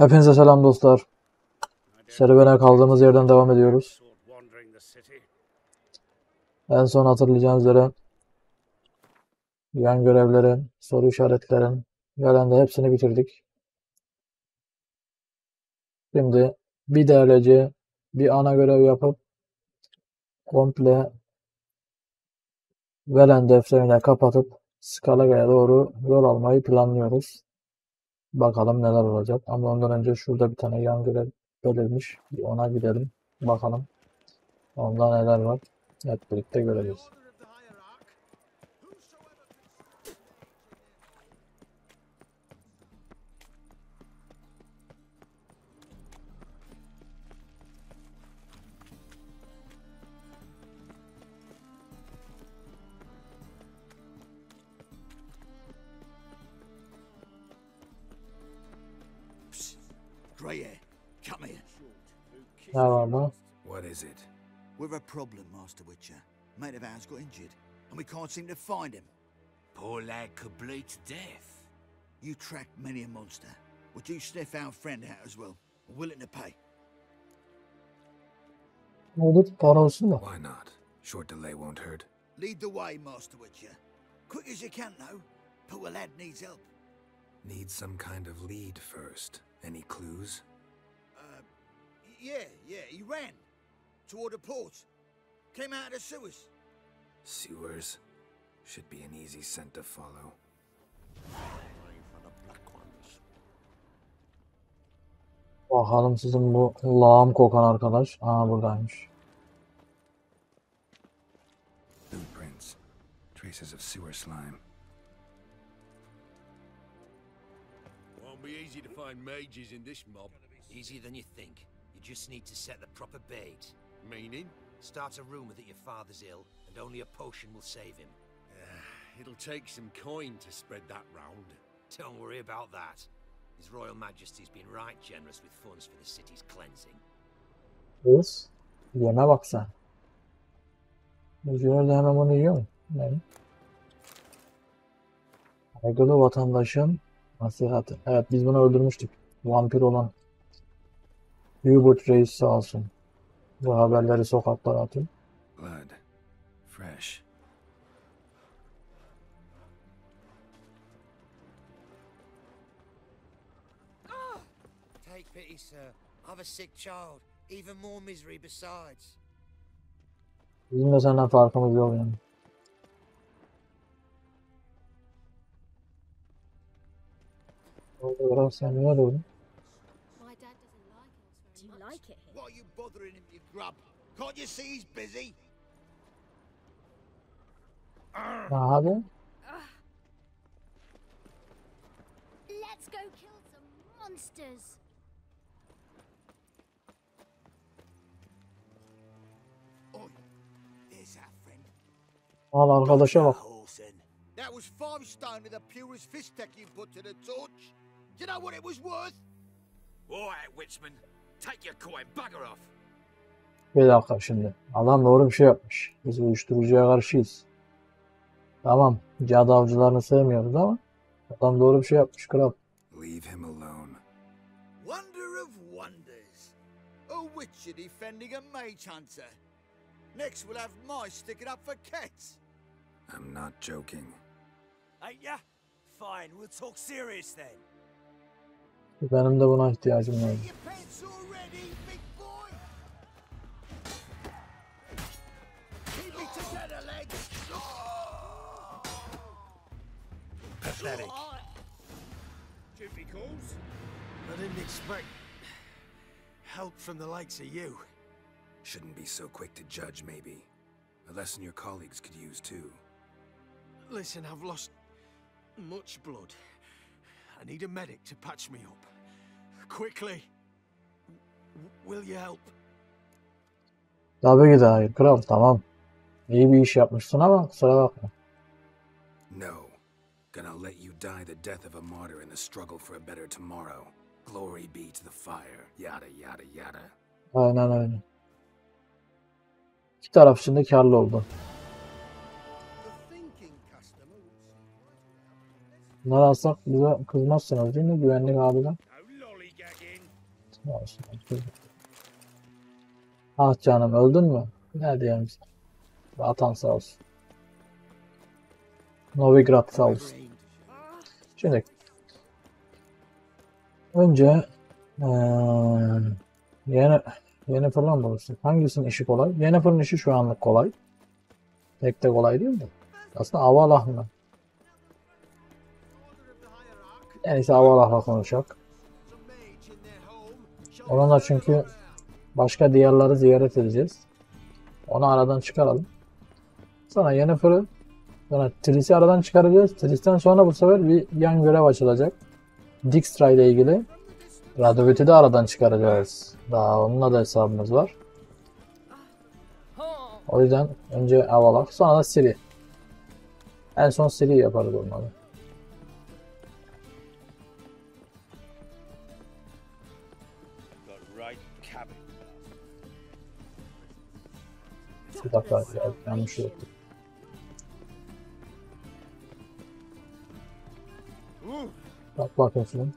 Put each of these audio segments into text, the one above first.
Hepinize selam dostlar. Serüvene kaldığımız yerden devam ediyoruz. En son hatırlayacağınız üzere yan görevlerin, soru işaretlerin gelen de hepsini bitirdik. Şimdi bir DLC, bir ana görev yapıp komple Velen defterini kapatıp Skalaga'ya doğru yol almayı planlıyoruz. Bakalım neler olacak. Ama ondan önce şurada bir tane yan görev belirmiş. Ona gidelim. Bakalım. Onda neler var. Hep birlikte göreceğiz. Ne var mı? What is it? We're a problem, Master Witcher. Mate of ours got injured, and we can't seem to find him. Poor lad could bleed to death. You tracked many a monster. Would you sniff our friend out as well? We're willing to pay. Ne olur? Para olsun. Why not? Short delay won't hurt. Lead the way, Master Witcher. Quick as you can, though. Poor lad needs help. Need some kind of lead first. Any clues? Yeah, yeah, he ran. Toward the port. Came out of the sewers. Sewers? Should be an easy scent to follow. Bakalım sizin bu lağım kokan arkadaş. Aa buradaymış. Blueprints. Traces of sewer slime. Won't be easy to find mages in this mob. Easier than you think. You just need to set the proper bait. Meaning? Start a rumor that your father's ill, and only a potion will save him. It'll take some coin to spread that round. Don't worry about that. His Royal Majesty's been right generous with funds for the city's cleansing. Kız. Yeme bak sen. Üzüyor da hemen bunu yiyor mu? Ne? Saygılı vatandaşın nasihatı. Evet biz bunu öldürmüştük. Vampir olan. Hubert Reis sağ olsun. Bu haberleri sokaklara atıyor. Blood. Fresh. Take pity, sir. I've a sick child. Even more misery besides. Bizim de senden farkımız yok yani. Orada sen ne diyordun? Like it here? Why are you bothering him, you grub? Can't you see he's busy? Ha, hadi. Let's go kill some monsters. Oi, there's our friend. Al arkadaşa bak. Horsen. That was five stone of the purest fisstech you put to the torch. Do you know what it was worth? All right, Witchman. Take your coin. Bugger off. Bir dakika şimdi. Adam doğru bir şey yapmış. Biz uyuşturucuya karşıyız. Tamam. Cadı avcılarını sevmiyoruz ama adam doğru bir şey yapmış kral. Leave him alone. Wonder of wonders. A witcher defending a mage hunter. Next we'll have mice sticking up for cats. I'm not joking. Ain't ya? Fine. We'll talk serious then. Benim de buna ihtiyacım var. Get your ready, big boy. Keep it together, lads. Pathetic. Duty calls? I didn't expect help from the likes of you. Shouldn't be so quick to judge, maybe. A lesson your colleagues could use too. Listen, I've lost much blood. I need a medic to patch me up. Quickly. Will you help? Tabii ki hayır kral tamam. İyi bir iş yapmışsın ama kusura bakma. No. Gonna let you die the death of a martyr in the struggle for a better tomorrow. Glory be to the fire. Yada yada yada. Aynen öyle. İki taraf için de karlı oldu. Bunları alsak bize kızmazsınız değil mi güvenlik abiden? Ah canım öldün mü? Ne diyeyim sana? Vatan sağ olsun. Novigrad sağ olsun. Şimdi önce eee yeni yeni falan bulursun. Hangisinin işi kolay? Yennefer'ın işi şu anlık kolay. Pek de kolay değil de. Aslında Avalah'la. En iyisi Avalah'la konuşacak. Onunla çünkü başka diyarları ziyaret edeceğiz. Onu aradan çıkaralım. Sonra Yennefer'ı sonra Triss'i aradan çıkaracağız. Triss'ten sonra bu sefer bir yan görev açılacak. Dijkstra ile ilgili. Radovit'i de aradan çıkaracağız. Daha onunla da hesabımız var. O yüzden önce Avalak, sonra da Ciri. En son Ciri yaparız onları. Bir dakika ya, yanlış yaptım. Bak şunu.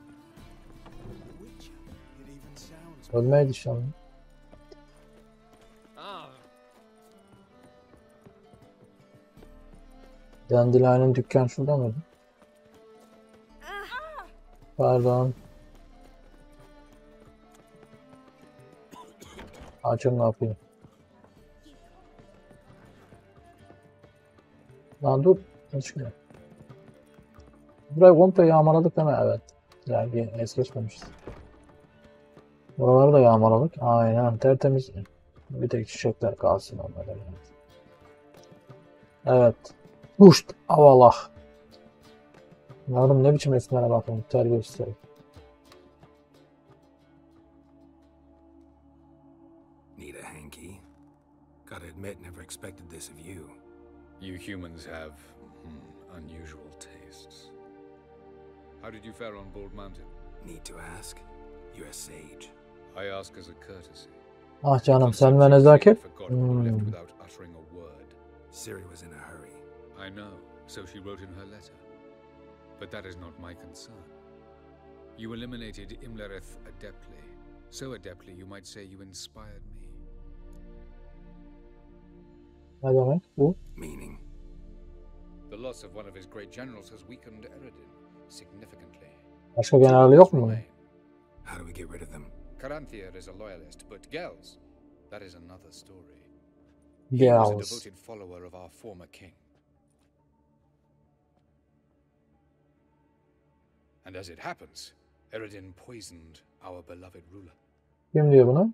Ölmeye düşen. Dandelion'un dükkan şurada mıydı? Pardon. Açın ne yapayım? Lan dur. Ne çıkıyor? Burayı komple yağmaladık değil mi? Evet. Yani es geçmemişiz. Buraları da yağmaladık. Aynen tertemiz. Bir tek çiçekler kalsın onlara. yani. Evet. Uşt. Avalah. Yavrum ne biçim esmere bakın. Terbiyesiz. Need a hanky? Gotta admit, never expected this of you. You humans have hmm, unusual tastes. How did you fare on Bald Mountain? Need to ask? You're a sage. I ask as a courtesy. Ah canım Some sen ve subjects nezaket. forgot who left Hmm. without uttering a word. Ciri was in a hurry. I know, so she wrote in her letter. But that is not my concern. You eliminated Imlerith adeptly. So adeptly, you might say you inspired me. Ne demek bu? Meaning? The loss of one of his great generals has weakened Eredin significantly. Başka generali yok mu? How do we get rid of them? Caranthir is a loyalist, but Ge'els, that is another story. He was a devoted follower of our former king. And as it happens, Eredin poisoned our beloved ruler. Kim diyor bunu?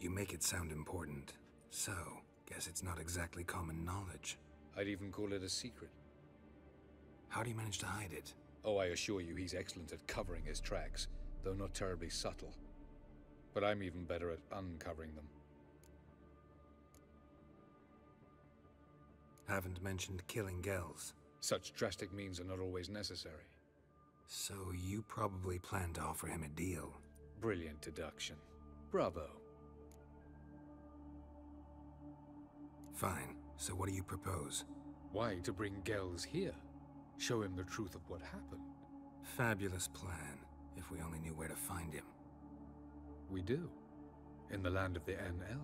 You make it sound important. So, guess it's not exactly common knowledge. I'd even call it a secret. How do you manage to hide it? Oh, I assure you he's excellent at covering his tracks, though not terribly subtle. But I'm even better at uncovering them. Haven't mentioned killing Ge'els. Such drastic means are not always necessary. So you probably plan to offer him a deal. Brilliant deduction. Bravo. Fine. So what do you propose? Why to bring Gels here? Show him the truth of what happened. Fabulous plan. If we only knew where to find him. We do. In the land of the NL.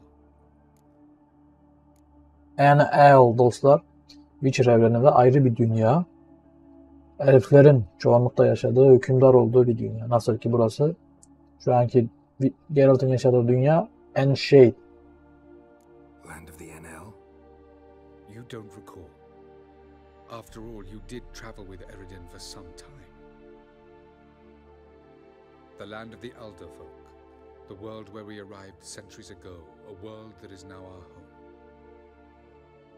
NL dostlar. Witcher evreninde ayrı bir dünya. Elflerin çoğunlukta yaşadığı, hükümdar olduğu bir dünya. Nasıl ki burası şu anki Geralt'ın yaşadığı dünya Enshade. You don't recall. After all, you did travel with Eredin for some time. The land of the Elder folk. The world where we arrived centuries ago. A world that is now our home.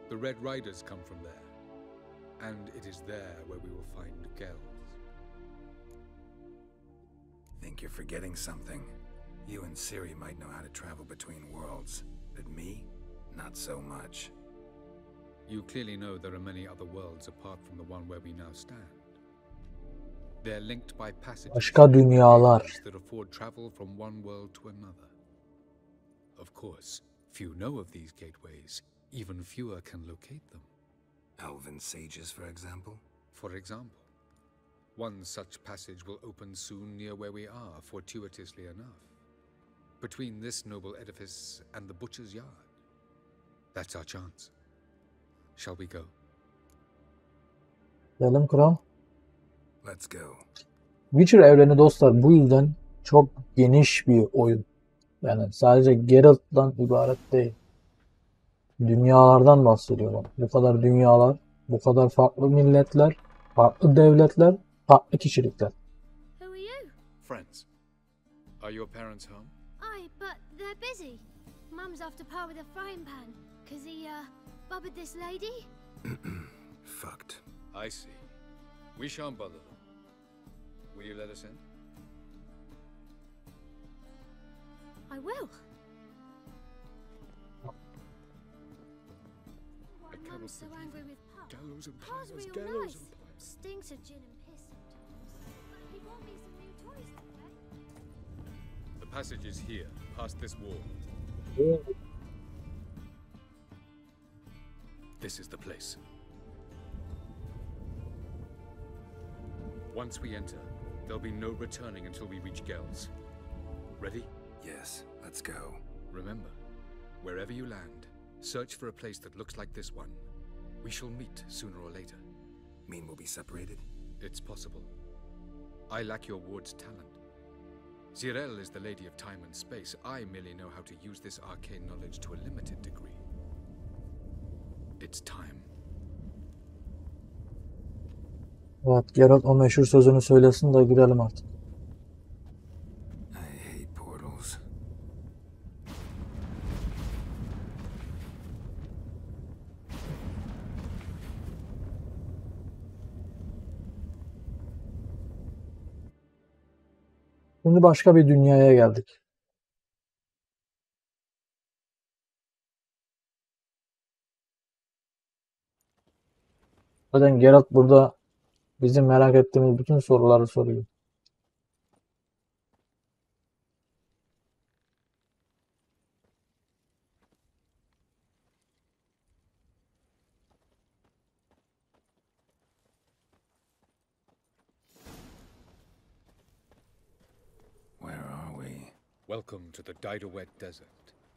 The Red Riders come from there. And it is there where we will find Ge'els. Think you're forgetting something. You and Ciri might know how to travel between worlds, but me? Not so much. You clearly know there are many other worlds apart from the one where we now stand. They're linked by passages Başka dünyalar. that afford travel from one world to another. Of course, few know of these gateways. Even fewer can locate them. Elven sages, for example? For example, One such passage will open soon near where we are, fortuitously enough. Between this noble edifice and the butcher's yard. That's our chance. Shall we go? Gidelim kral. Let's go. Witcher evreni dostlar bu yüzden çok geniş bir oyun. Yani sadece Geralt'tan ibaret değil. Dünyalardan bahsediyorum. Bu kadar dünyalar, bu kadar farklı milletler, farklı devletler, farklı kişilikler. Who are you? Friends. Are your parents home? Aye, but they're busy. Mum's off to par with a frying pan, 'cause he, uh, bubbered this lady. Fucked. I see. We shan't bother them. Will you let us in? I will. I Why Mum's so angry with Pop. Gallows and Pa's real gallows nice. and pliers. Stinks of gin and piss sometimes. But he bought me some new toys today. The passage is here, past this wall. This is the place. Once we enter, there'll be no returning until we reach Ge'els. Ready? Yes, let's go. Remember, wherever you land, search for a place that looks like this one. We shall meet sooner or later. Mean we'll be separated? It's possible. I lack your ward's talent. Zireael is the lady of time and space. I merely know how to use this arcane knowledge to a limited degree. It's time. Evet, Geralt o meşhur sözünü söylesin de girelim artık. I hate portals. Şimdi başka bir dünyaya geldik. Zaten Geralt burada bizim merak ettiğimiz bütün soruları soruyor. Where are we? Welcome to the Didowet Desert.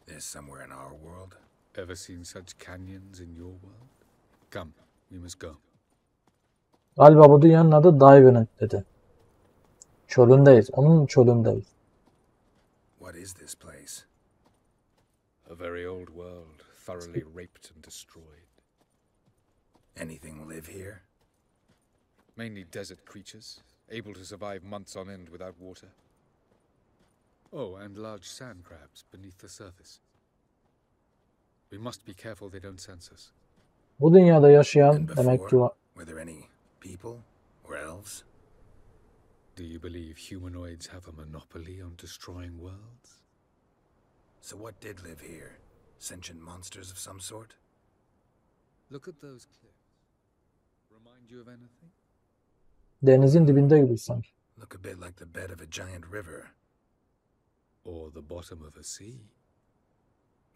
This somewhere in our world? Ever seen such canyons in your world? Come, we must go. Galiba bu dünyanın adı Divenet dedi. Çölündeyiz. Onun çölündeyiz. What is this place? A very old world, thoroughly raped and destroyed. Anything live here? Mainly desert creatures, able to survive months on end without water. Oh, and large sand crabs beneath the surface. We must be careful they don't sense us. Bu dünyada yaşayan demek ki var. Were there any people? Or elves? Do you believe humanoids have a monopoly on destroying worlds? So what did live here? Sentient monsters of some sort? Look at those cliffs. Remind you of anything? Denizin dibinde gibiyiz sanki. Look a bit like the bed of a giant river. Or the bottom of a sea?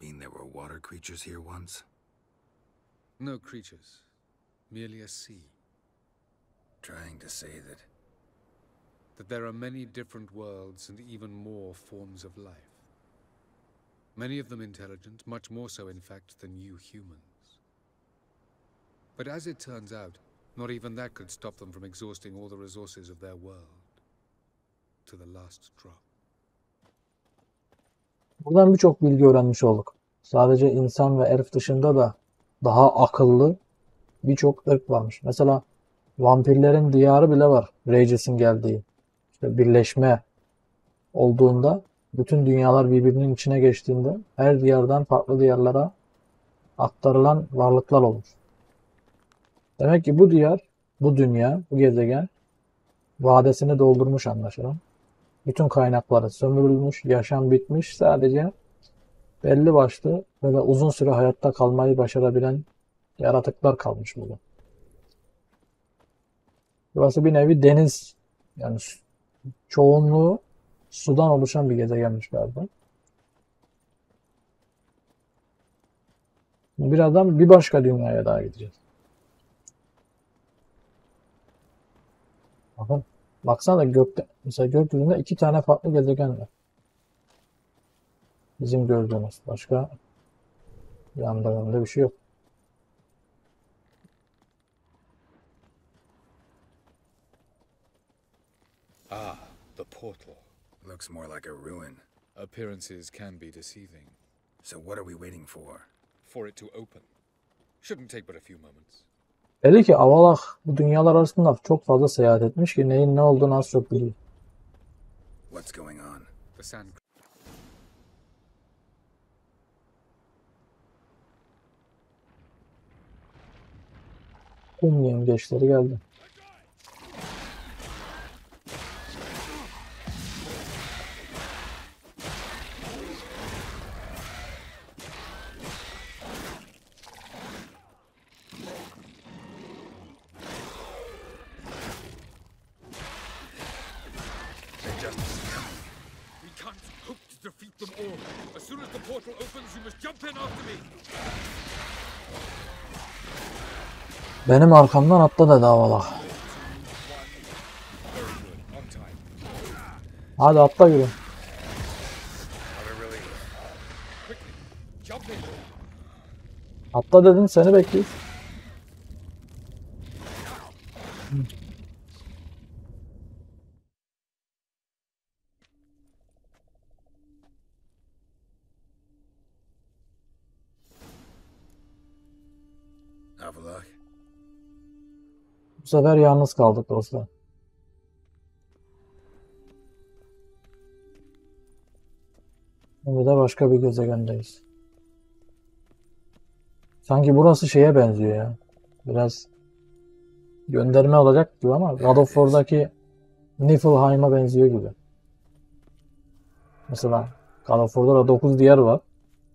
Mean there were water creatures here once? No creatures, merely a sea. Trying to say that That there are many different worlds and even more forms of life. Many of them intelligent, much more so, in fact, than you humans. But as it turns out, not even that could stop them from exhausting all the resources of their world. To the last drop. Buradan birçok bilgi öğrenmiş olduk. Sadece insan ve elf dışında da daha akıllı birçok ırk varmış. Mesela vampirlerin diyarı bile var. Regis'in geldiği. İşte birleşme olduğunda bütün dünyalar birbirinin içine geçtiğinde her diyardan farklı diyarlara aktarılan varlıklar olmuş. Demek ki bu diyar, bu dünya, bu gezegen vadesini doldurmuş anlaşılan. Bütün kaynakları sömürülmüş, yaşam bitmiş. Sadece belli başlı böyle uzun süre hayatta kalmayı başarabilen yaratıklar kalmış burada. Burası bir nevi deniz. Yani çoğunluğu sudan oluşan bir gezegenmiş galiba. Birazdan bir başka dünyaya daha gideceğiz. Bakın. Baksana da gökte mesela gökyüzünde iki tane farklı gezegen var. Bizim gördüğümüz. Başka yanda bir şey yok. Ah, the portal. Looks more like a ruin. Appearances can be deceiving. So what are we waiting for? For it to open. Shouldn't take but a few moments. Belli ki Avalak bu dünyalar arasında çok fazla seyahat etmiş ki neyin ne olduğunu az çok biliyor. What's going on? The sand Kum yengeçleri geldi. Benim arkamdan atla da davalak. Hadi atla yürü. Atla dedin seni bekliyoruz. Sefer yalnız kaldık dostlar. Şimdi de başka bir gezegendeyiz. Sanki burası şeye benziyor ya. Biraz gönderme olacak gibi ama God of War'daki Niflheim'a benziyor gibi. Mesela God of War'da da 9 diyar var.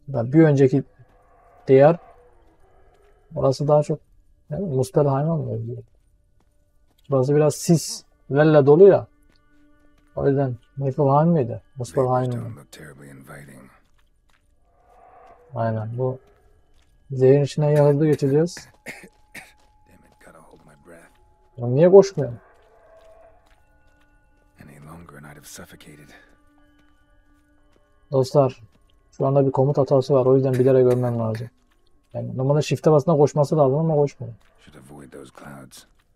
Yani bir önceki diyar orası daha çok bileyim, Muspelheim'a mı benziyor? Burası biraz sislerle dolu ya. O yüzden miydi? neighbors Muspelheim miydi? look terribly inviting. Aynen bu zehrin içine ya hızlı geçeceğiz. Ya niye koşmuyor? Dostlar şu anda bir komut hatası var. O yüzden bilerek görmem lazım. Yani normalde shift'e basına koşması lazım ama koşmuyor.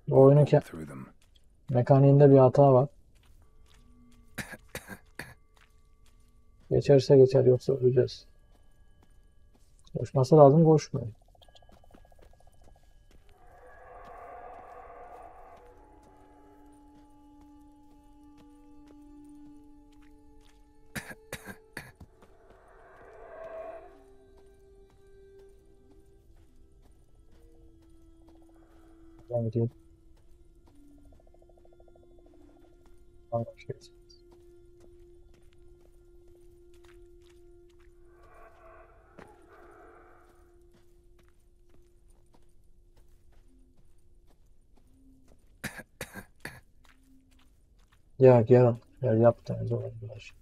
Bu oyunun ke- mekaniğinde bir hata var. Geçerse geçer yoksa öleceğiz. Koşması lazım koşmuyor. Evet. ya gel, gel yap da zor arkadaş.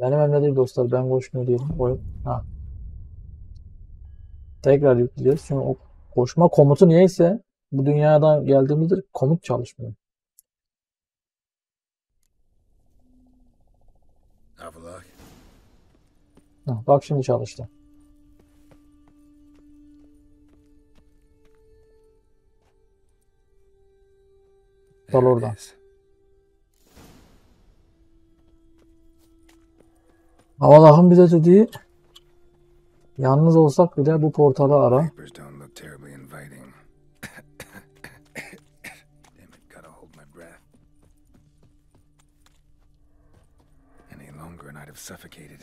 Benim emre değil dostlar. Ben koşmuyor diye koyup. Ha. Tekrar yükleyeceğiz. Şimdi ok koşma komutu niyeyse bu dünyadan geldiğimizde komut çalışmıyor. Ha, bak şimdi çalıştı. Dal oradan. is. Havalah'ın bize dediği yalnız olsak bile bu portalı ara. Have suffocated.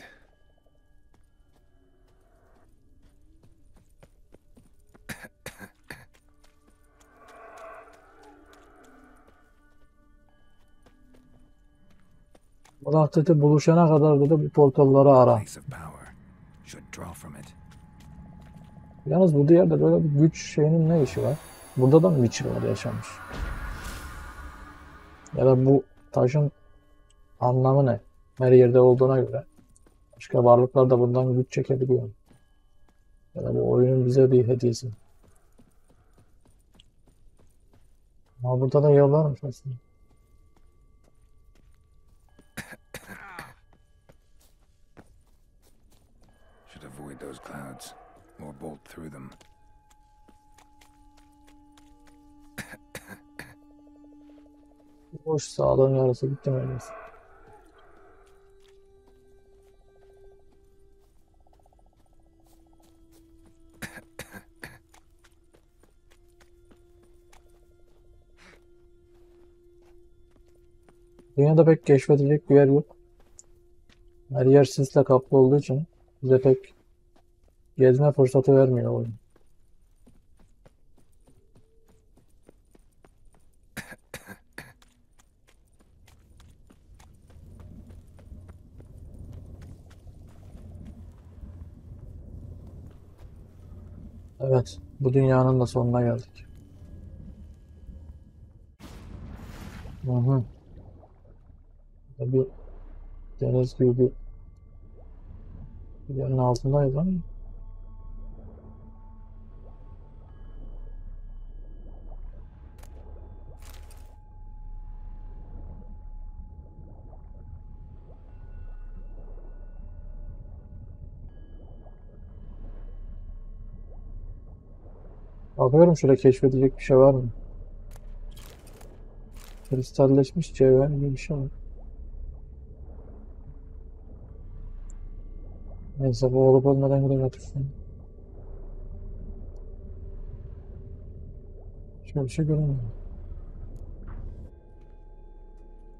Allah dedi buluşana kadar dedi bu portalları ara. Yalnız bu yerde böyle bir güç şeyinin ne işi var? Burada da mı Witcher var yaşamış? Ya da bu taşın anlamı ne? Her yerde olduğuna göre başka varlıklar da bundan güç çekebiliyor. Ya da bu oyunun bize bir hediyesi. Ama burada da yol varmış aslında. Should avoid those clouds, or bolt through them. Boş sağlığın yarısı bitti neredeyse. Dünyada pek keşfedilecek bir yer yok. Her yer sisle kaplı olduğu için bize pek gezme fırsatı vermiyor oyun. Evet, bu dünyanın da sonuna geldik. Hı hı. Bir deniz gibi bir yerin altındayız ama bakıyorum şurada keşfedecek bir şey var mı? Kristalleşmiş cevher gibi bir şey var. Neyse bu olup olmadan gidelim götürsün. Şöyle bir şey göremiyorum.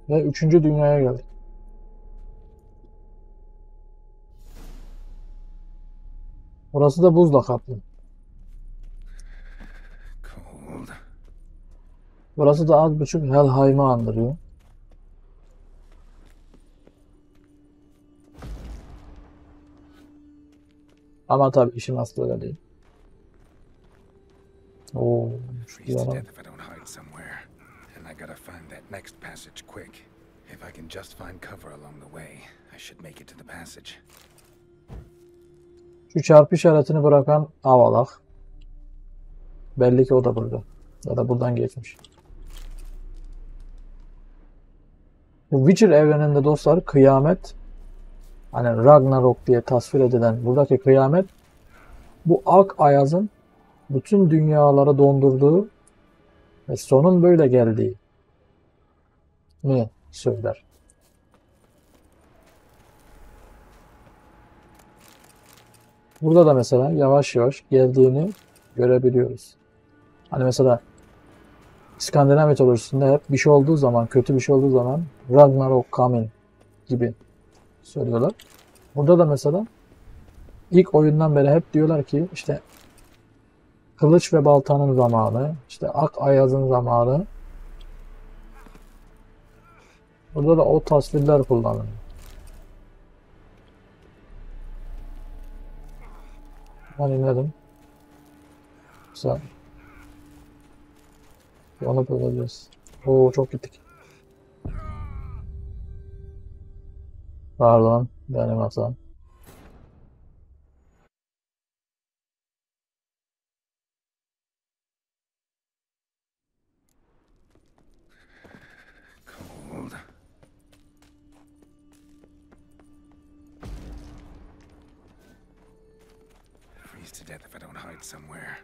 Ve üçüncü dünyaya geldik. Orası da buzla kaplı. Burası da az buçuk Helheim'i andırıyor. Ama tabii işin aslı öyle değil. Oo, şu yana- gotta find that next passage quick. If I can just find cover along the way, I should make it to the passage. Şu çarpı işaretini bırakan Avalak. Belli ki o da burada. Ya da buradan geçmiş. Bu Witcher evreninde dostlar kıyamet hani Ragnarok diye tasvir edilen buradaki kıyamet bu Ak Ayaz'ın bütün dünyaları dondurduğu ve sonun böyle geldiği mi söyler. Burada da mesela yavaş yavaş geldiğini görebiliyoruz. Hani mesela İskandinav mitolojisinde hep bir şey olduğu zaman, kötü bir şey olduğu zaman Ragnarok coming gibi söylüyorlar. Burada da mesela ilk oyundan beri hep diyorlar ki işte Kılıç ve Baltanın zamanı, işte Ak Ayaz'ın zamanı. Burada da o tasvirler kullanılıyor. Ben inledim. Güzel. Onu bulacağız. Oo çok gittik. Don't hide somewhere.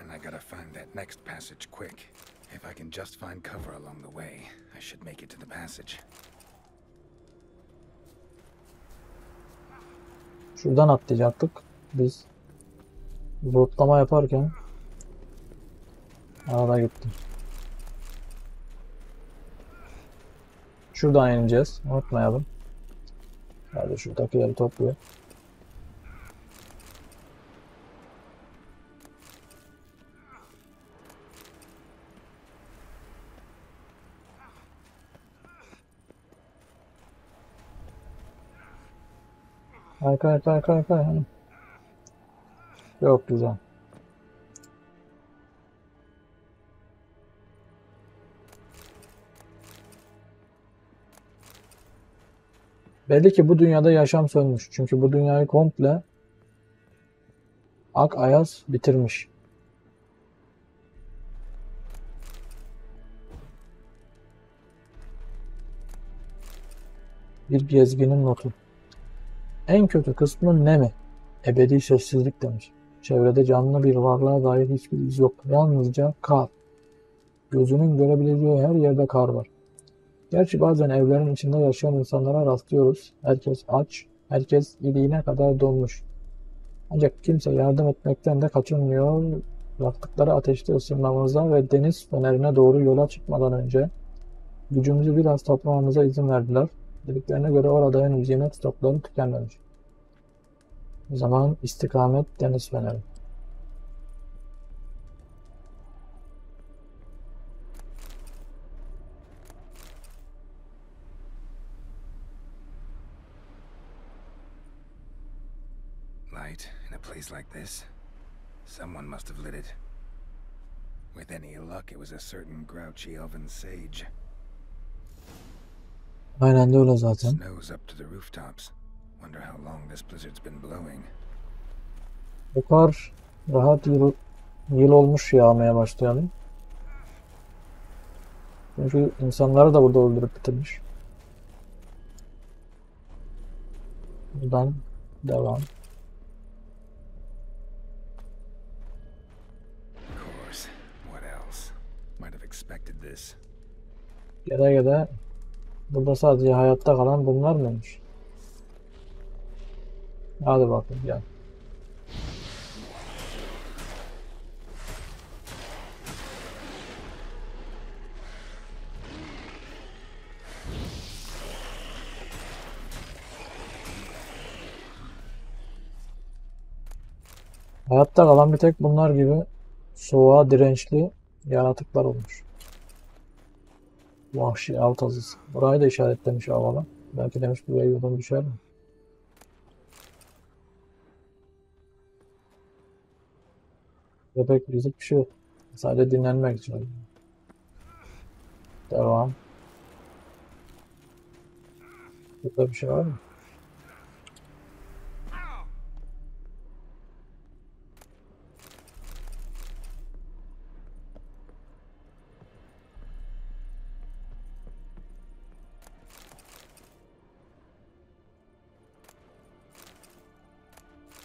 And I gotta find that next passage quick. If I can just find cover along the way, I should make it to the passage. Şuradan atlayacaktık. Biz zootlama yaparken arada gitti. Şuradan ineceğiz. Unutmayalım. Hadi şuradakileri topluyor. Kay kay kay. Hani. Çok güzel. Belli ki bu dünyada yaşam sönmüş. Çünkü bu dünyayı komple Ak Ayaz bitirmiş. Bir gezginin notu. En kötü kısmı ne mi? Ebedi sessizlik demiş. Çevrede canlı bir varlığa dair hiçbir iz yok. Yalnızca kar. Gözünün görebileceği her yerde kar var. Gerçi bazen evlerin içinde yaşayan insanlara rastlıyoruz. Herkes aç, herkes iliğine kadar donmuş. Ancak kimse yardım etmekten de kaçınmıyor. Yaktıkları ateşte ısınmamıza ve deniz fenerine doğru yola çıkmadan önce gücümüzü biraz toplamamıza izin verdiler. Dediklerine göre orada henüz yemek stokları tükenmemiş. Zaman istikamet deniz feneri. Light in a place like this? Someone must have lit it. With any luck, it was a certain grouchy elven sage. Aynen de öyle zaten. Bu kar rahat yıl, yıl olmuş yağmaya başlayan. Çünkü insanları da burada öldürüp bitirmiş. Buradan devam. Gede gede burada sadece hayatta kalan bunlar mıymış? Hadi bakalım gel. Hayatta kalan bir tek bunlar gibi soğuğa dirençli yaratıklar olmuş. Vahşi av tazısı. Burayı da işaretlemiş havalı. Belki demiş buraya yolun düşer mi? Burada pek rizik bir şey yok. Sadece dinlenmek için. Devam. Burada bir şey var mı?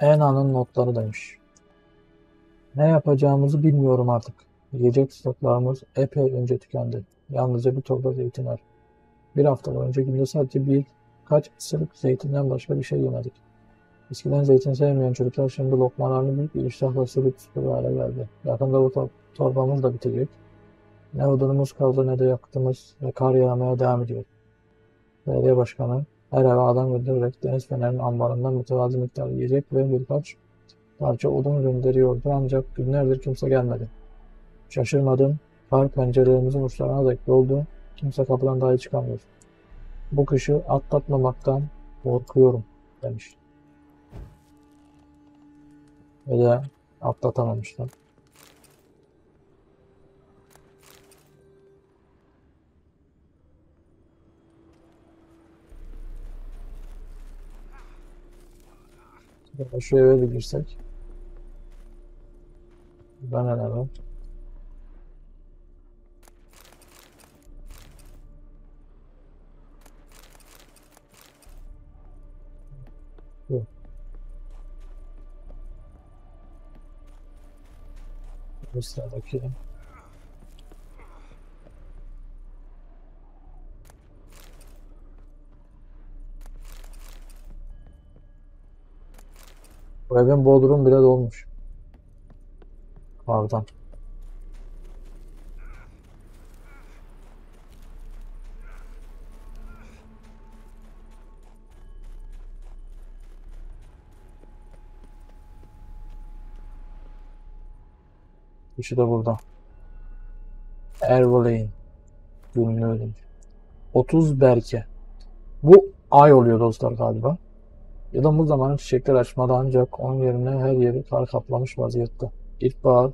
Ena'nın notları demiş. Ne yapacağımızı bilmiyorum artık. Yiyecek stoklarımız epey önce tükendi. Yalnızca bir torba zeytin var. Bir hafta boyunca günde sadece birkaç ısırık zeytinden başka bir şey yemedik. Eskiden zeytin sevmeyen çocuklar şimdi lokmalarını büyük bir iştahla ısırıp tutur hale geldi. Yakında bu tor- torbamız da bitecek. Ne odunumuz kaldı ne de yakıtımız ve kar yağmaya devam ediyor. Belediye başkanı her eve adam göndererek deniz fenerinin ambarından mütevazi miktar yiyecek ve birkaç parça odun gönderiyordu ancak günlerdir kimse gelmedi. Şaşırmadım. Kar pencerelerimizin uçlarına dek doldu. Kimse kapıdan dahi çıkamıyor. Bu kışı atlatmamaktan korkuyorum demiş. Ve de atlatamamışlar. Ya Şu eve bir girsek. Ben neler var? Yok. Bu sıradaki Bu evin bodrum bile dolmuş. Kardan. Kişi de burada. Ervoleyin. Günlüğü demiş. 30 berke. Bu ay oluyor dostlar galiba. Yılın bu zamanı çiçekler açmadı ancak onun yerine her yeri kar kaplamış vaziyette. İlkbahar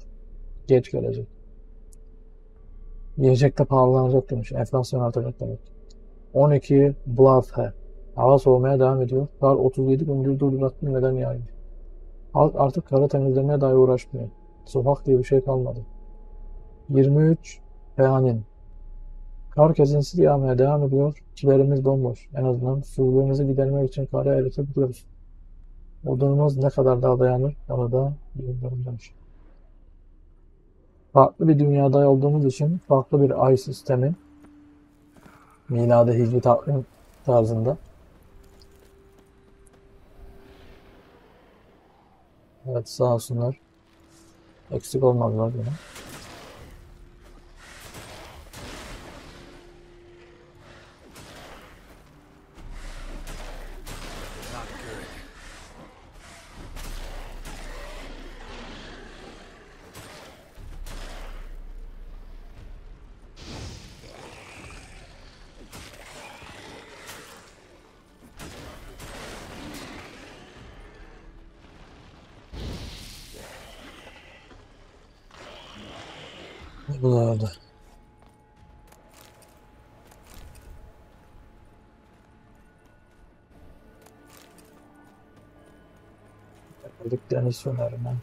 geç gelecek. Yiyecek de pahalanacak demiş. Enflasyon artacak demek. 12 Bluffhe. Hava soğumaya devam ediyor. Kar 37 gündür durdurattım neden yağıyor. Halk artık karı temizlemeye dahi uğraşmıyor. Sokak diye bir şey kalmadı. 23 Beyanin Kar kesintisiz yağmaya devam ediyor. Kilerimiz bomboş. En azından susuzluğumuzu gidermek için karı eritebiliyoruz. Odunumuz ne kadar daha dayanır onu da bilmiyorum demiş. Farklı bir dünyada olduğumuz için farklı bir ay sistemi miladi hicri takvim tarzında. Evet sağ olsunlar. Eksik olmadılar yine. Geldik deniz fenerine.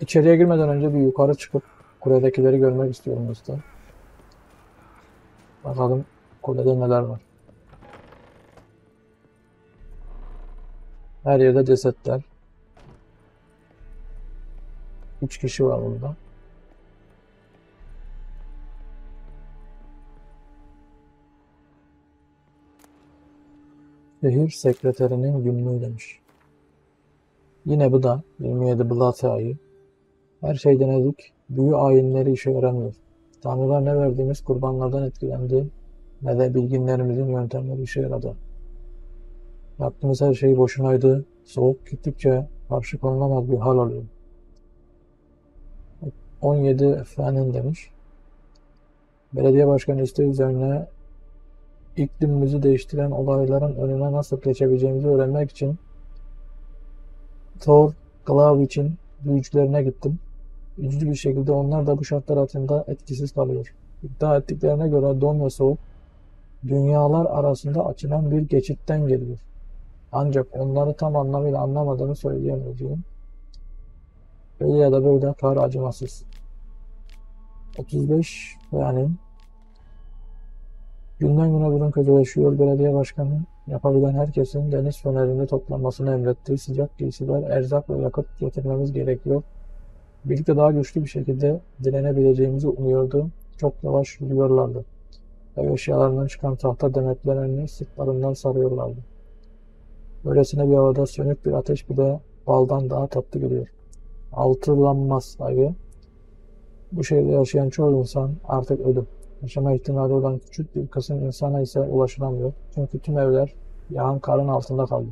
İçeriye girmeden önce bir yukarı çıkıp kuledekileri görmek istiyorum usta. Bakalım kulede neler var. Her yerde cesetler. Üç kişi var burada. Şehir sekreterinin günlüğü demiş. Yine bu da 27 Blat ayı. Her şey denedik. Büyü ayinleri işe yaramıyor. Tanrılar ne verdiğimiz kurbanlardan etkilendi ne de bilginlerimizin yöntemleri işe yaradı. Yaptığımız her şey boşunaydı. Soğuk gittikçe karşı konulamaz bir hal alıyor. 17 efendim demiş. Belediye başkanı isteği üzerine iklimimizi değiştiren olayların önüne nasıl geçebileceğimizi öğrenmek için Thor Glavich'in büyücülerine gittim. Üzücü bir şekilde onlar da bu şartlar altında etkisiz kalıyor. İddia ettiklerine göre don ve soğuk dünyalar arasında açılan bir geçitten geliyor. Ancak onları tam anlamıyla anlamadığını söyleyemeyeceğim. Böyle ya da böyle kar acımasız. 35 yani günden güne durum kötüleşiyor. Belediye başkanı yapabilen herkesin deniz fenerini toplanmasını emretti. Sıcak giysiler, erzak ve yakıt getirmemiz gerekiyor. Birlikte daha güçlü bir şekilde direnebileceğimizi umuyordu. Çok yavaş yürüyorlardı. Ev eşyalarından çıkan tahta demetlerini sırtlarından sarıyorlardı. Böylesine bir havada sönük bir ateş bile baldan daha tatlı geliyor. Altılanmaz ayı. Bu şehirde yaşayan çoğu insan artık ölü. Yaşama ihtimali olan küçük bir kısım insana ise ulaşılamıyor. Çünkü tüm evler yağan karın altında kaldı.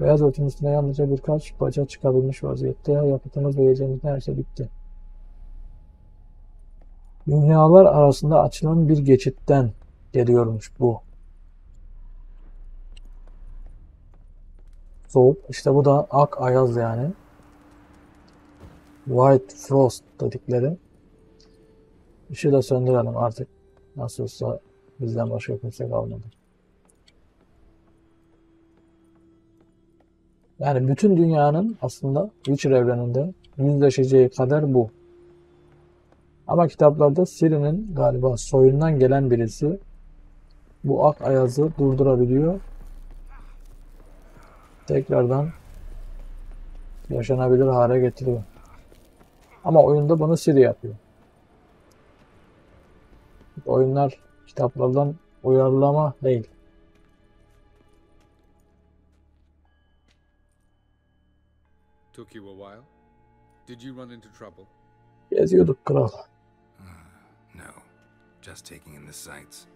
Beyaz örtünün üstüne yalnızca birkaç baca çıkabilmiş vaziyette. Yapıtımız ve yiyeceğimiz neredeyse bitti. Dünyalar arasında açılan bir geçitten geliyormuş bu. Soğuk. İşte bu da ak ayaz yani. White Frost dedikleri. Işığı da söndürelim artık. Nasıl olsa bizden başka kimse kalmadı. Yani bütün dünyanın aslında Witcher evreninde yüzleşeceği kader bu. Ama kitaplarda Ciri'nin galiba soyundan gelen birisi bu ak ayazı durdurabiliyor. Tekrardan yaşanabilir hale getiriyor. Ama oyunda bunu Ciri yapıyor. Oyunlar kitaplardan uyarlama değil. Took you a while? Did you run into trouble? Geziyorduk kral. Ah, no, just taking in the sights.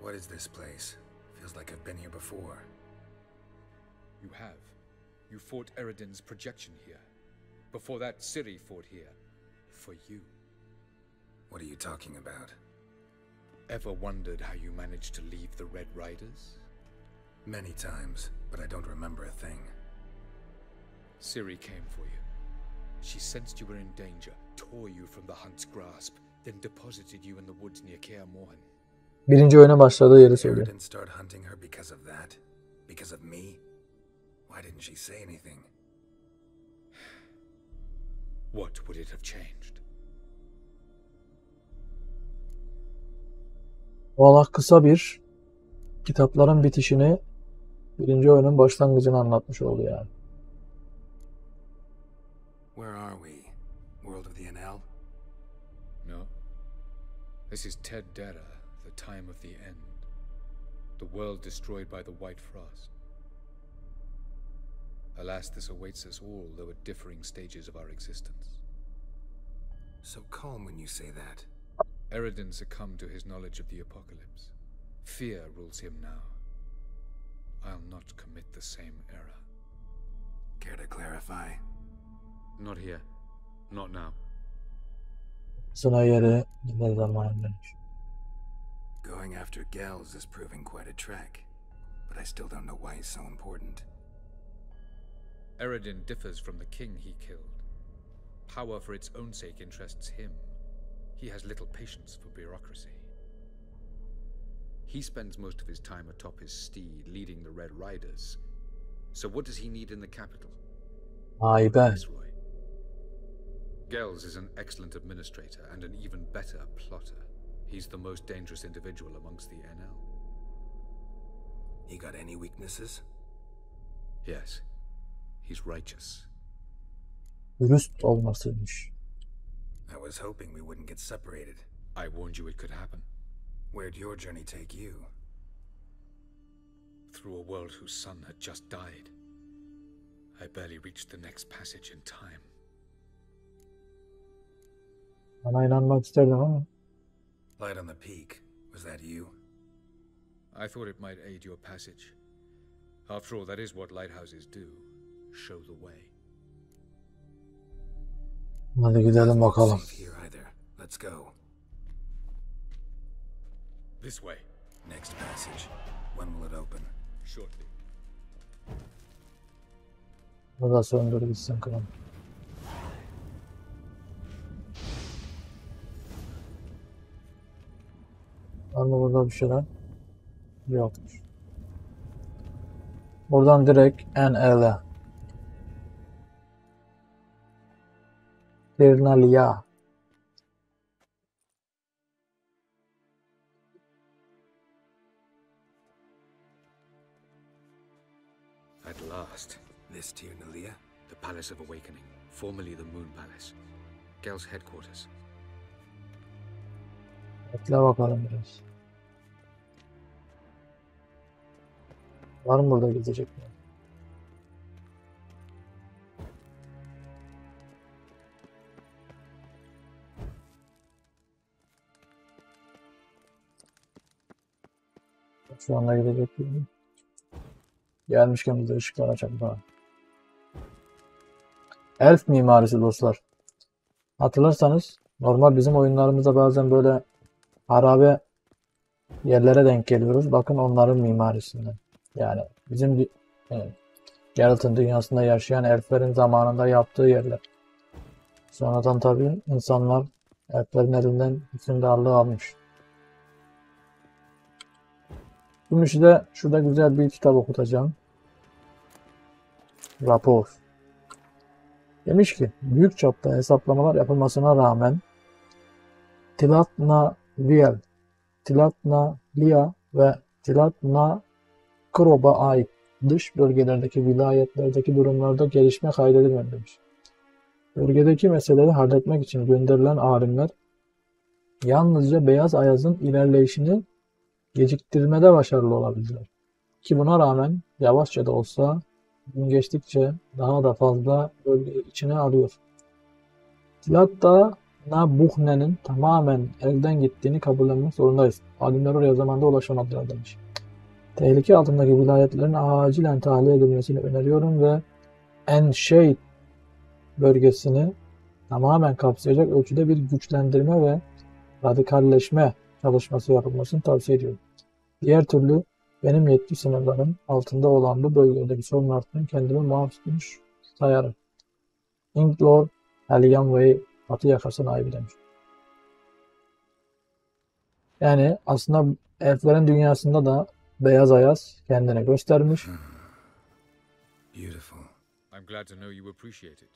What is this place? Feels like I've been here before. You have. You fought Eredin's projection here. Before that, Ciri fought here. For you. What are you talking about? Ever wondered how you managed to leave the Red Riders? Many times, but I don't remember a thing. Ciri came for you. She sensed you were in danger, tore you from the hunt's grasp, then deposited you in the woods near Kaer Morhen. Birinci oyuna başladığı yeri söylüyor. Didn't start hunting her because of that. Because of me? Why didn't she say anything? What would it have changed? Valla kısa bir kitapların bitişini birinci oyunun başlangıcını anlatmış oldu yani. Where are we? World of the Aen Elle? No. This is Tedd Deireadh, the time of the end. The world destroyed by the White Frost. Alas, this awaits us all, though at differing stages of our existence. So calm when you say that. Eredin succumbed to his knowledge of the apocalypse. Fear rules him now. I'll not commit the same error. Care to clarify? Not here. Not now. Sınav yeri ne zaman demiş. Going after Ge'els is proving quite a trek, but I still don't know why he's so important. Eredin differs from the king he killed. Power for its own sake interests him. He has little patience for bureaucracy. He spends most of his time atop his steed, leading the Red Riders. So what does he need in the capital? Vay be. Viceroy. Ge'els is an excellent administrator and an even better plotter. He's the most dangerous individual amongst the Aen Elle. He got any weaknesses? Yes, he's righteous. Dürüst olmasıymış. I was hoping we wouldn't get separated. I warned you it could happen. Where'd your journey take you? Through a world whose sun had just died. I barely reached the next passage in time. Bana inanmak isterdim ama Light on the peak. Was that you? I thought it might aid your passage. After all, that is what lighthouses do show the way. Hadi gidelim bakalım. This way, Next passage. When will it open? shortly. Bu da söndür gitsin kral. Var mı burada bir şeyler? Yoktur. Buradan direkt NL'e. Ternalia. At last, This Tirnalia? the Palace of Awakening, formerly the Moon Palace. Gel's headquarters. Bekle bakalım biraz. Var mı burada gidecek mi? Şu anda gidecek gibi. Gelmişken bize ışıklar açalım falan. Elf mimarisi dostlar. Hatırlarsanız normal bizim oyunlarımızda bazen böyle harabe yerlere denk geliyoruz. Bakın onların mimarisinden. Yani bizim dü- e, Geralt'ın dünyasında yaşayan elflerin zamanında yaptığı yerler. Sonradan tabii insanlar elflerin elinden hükümdarlığı almış. Şimdi size şurada güzel bir kitap okutacağım. Rapor. Demiş ki büyük çapta hesaplamalar yapılmasına rağmen Tilatna-Liel, Tilatna-Lia ve Tilatna-Krob'a ait dış bölgelerdeki vilayetlerdeki durumlarda gelişme kaydedilmemiş. Bölgedeki meseleleri halletmek için gönderilen alimler yalnızca Beyaz Ayaz'ın ilerleyişini geciktirmede başarılı olabildiler. Ki buna rağmen yavaşça da olsa gün geçtikçe daha da fazla bölgeyi içine alıyor. Tilatta Nabuhne'nin tamamen elden gittiğini kabullenmek zorundayız. Alimler oraya zamanda ulaşamadılar demiş. Tehlike altındaki vilayetlerin acilen tahliye edilmesini öneriyorum ve Enşeit bölgesini tamamen kapsayacak ölçüde bir güçlendirme ve radikalleşme çalışması yapılmasını tavsiye ediyorum. Diğer türlü benim yetki sınırlarım altında olan bu bölgedeki sorunlardan kendimi muaf tutmuş sayarım. Inglor, Helyan ve Batı yakasına ait demiş. Yani aslında elflerin dünyasında da Beyaz Ayaz kendini göstermiş. Beautiful. I'm glad to know you appreciate it.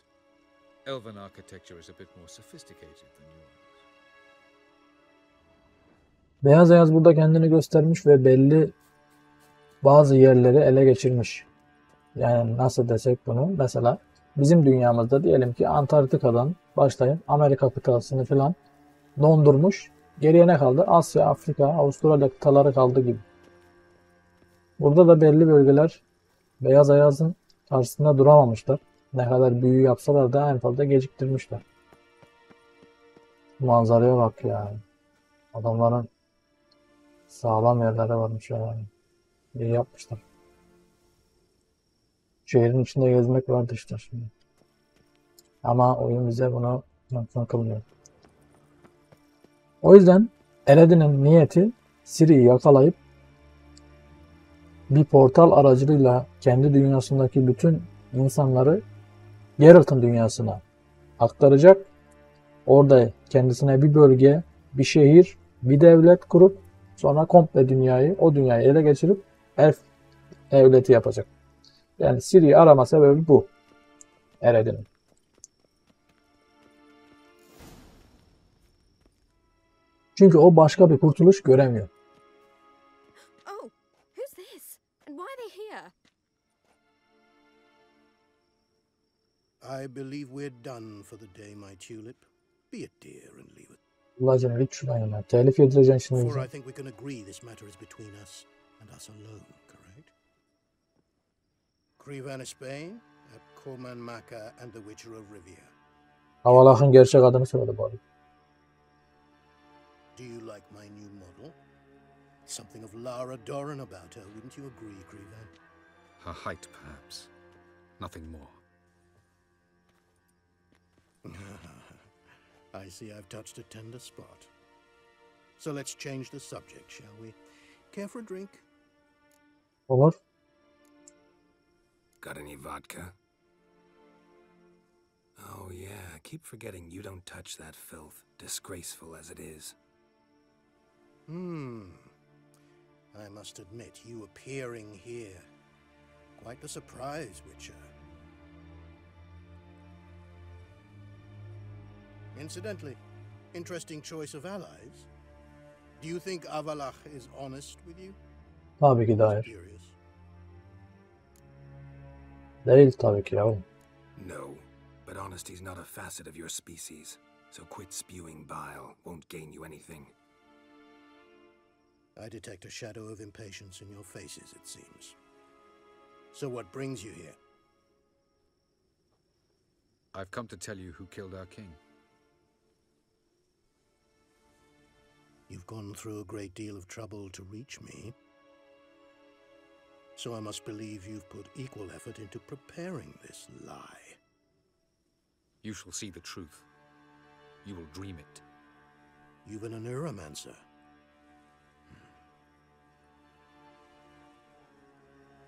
Elven architecture is a bit more sophisticated than yours. Beyaz Ayaz burada kendini göstermiş ve belli bazı yerleri ele geçirmiş. Yani nasıl desek bunu? Mesela bizim dünyamızda diyelim ki Antarktika'dan başlayıp Amerika kıtasını falan dondurmuş. Geriye ne kaldı? Asya, Afrika, Avustralya kıtaları kaldı gibi. Burada da belli bölgeler Beyaz Ayaz'ın karşısında duramamışlar. Ne kadar büyü yapsalar da en fazla geciktirmişler. Manzaraya bak ya. Adamların sağlam yerlere varmış ya. İyi yapmışlar. Şehrin içinde gezmek vardı işte şimdi. Ama oyun bize bunu mümkün kılmıyor. O yüzden Eredin'in niyeti Ciri'yi yakalayıp bir portal aracılığıyla kendi dünyasındaki bütün insanları Geralt'ın dünyasına aktaracak. Orada kendisine bir bölge, bir şehir, bir devlet kurup sonra komple dünyayı, o dünyayı ele geçirip elf devleti yapacak. Yani Ciri'yi arama sebebi bu. Eredin'in. Çünkü o başka bir kurtuluş göremiyor. Oh, who's this? And why are they here? I believe we're done for the day, my tulip. Be a dear and leave it. Ulan git şuradan yana. Telif yedireceksin şimdi For I think we can agree this matter is between us and us alone, correct? Crevan Espane, Caomhan Macha, and the Witcher of Rivia. Havalak'ın gerçek adını söyledi bu arada. Do you like my new model? Something of Lara Dorren about her, wouldn't you agree, Crevan? Her height, perhaps. Nothing more. I see I've touched a tender spot. So let's change the subject, shall we? Care for a drink? Olur. Got any vodka? Oh, yeah. Keep forgetting you don't touch that filth, disgraceful as it is. Hmm. I must admit, you appearing here. Quite the surprise, Witcher. Incidentally, interesting choice of allies. Do you think Avallac'h is honest with you? Tabii ki de hayır. Curious. Değil tabii ki yavrum. No, but honesty's not a facet of your species. So quit spewing bile. Won't gain you anything. I detect a shadow of impatience in your faces, it seems. So what brings you here? I've come to tell you who killed our king. You've gone through a great deal of trouble to reach me. So I must believe you've put equal effort into preparing this lie. You shall see the truth. You will dream it. You've been a oneiromancer. Hmm.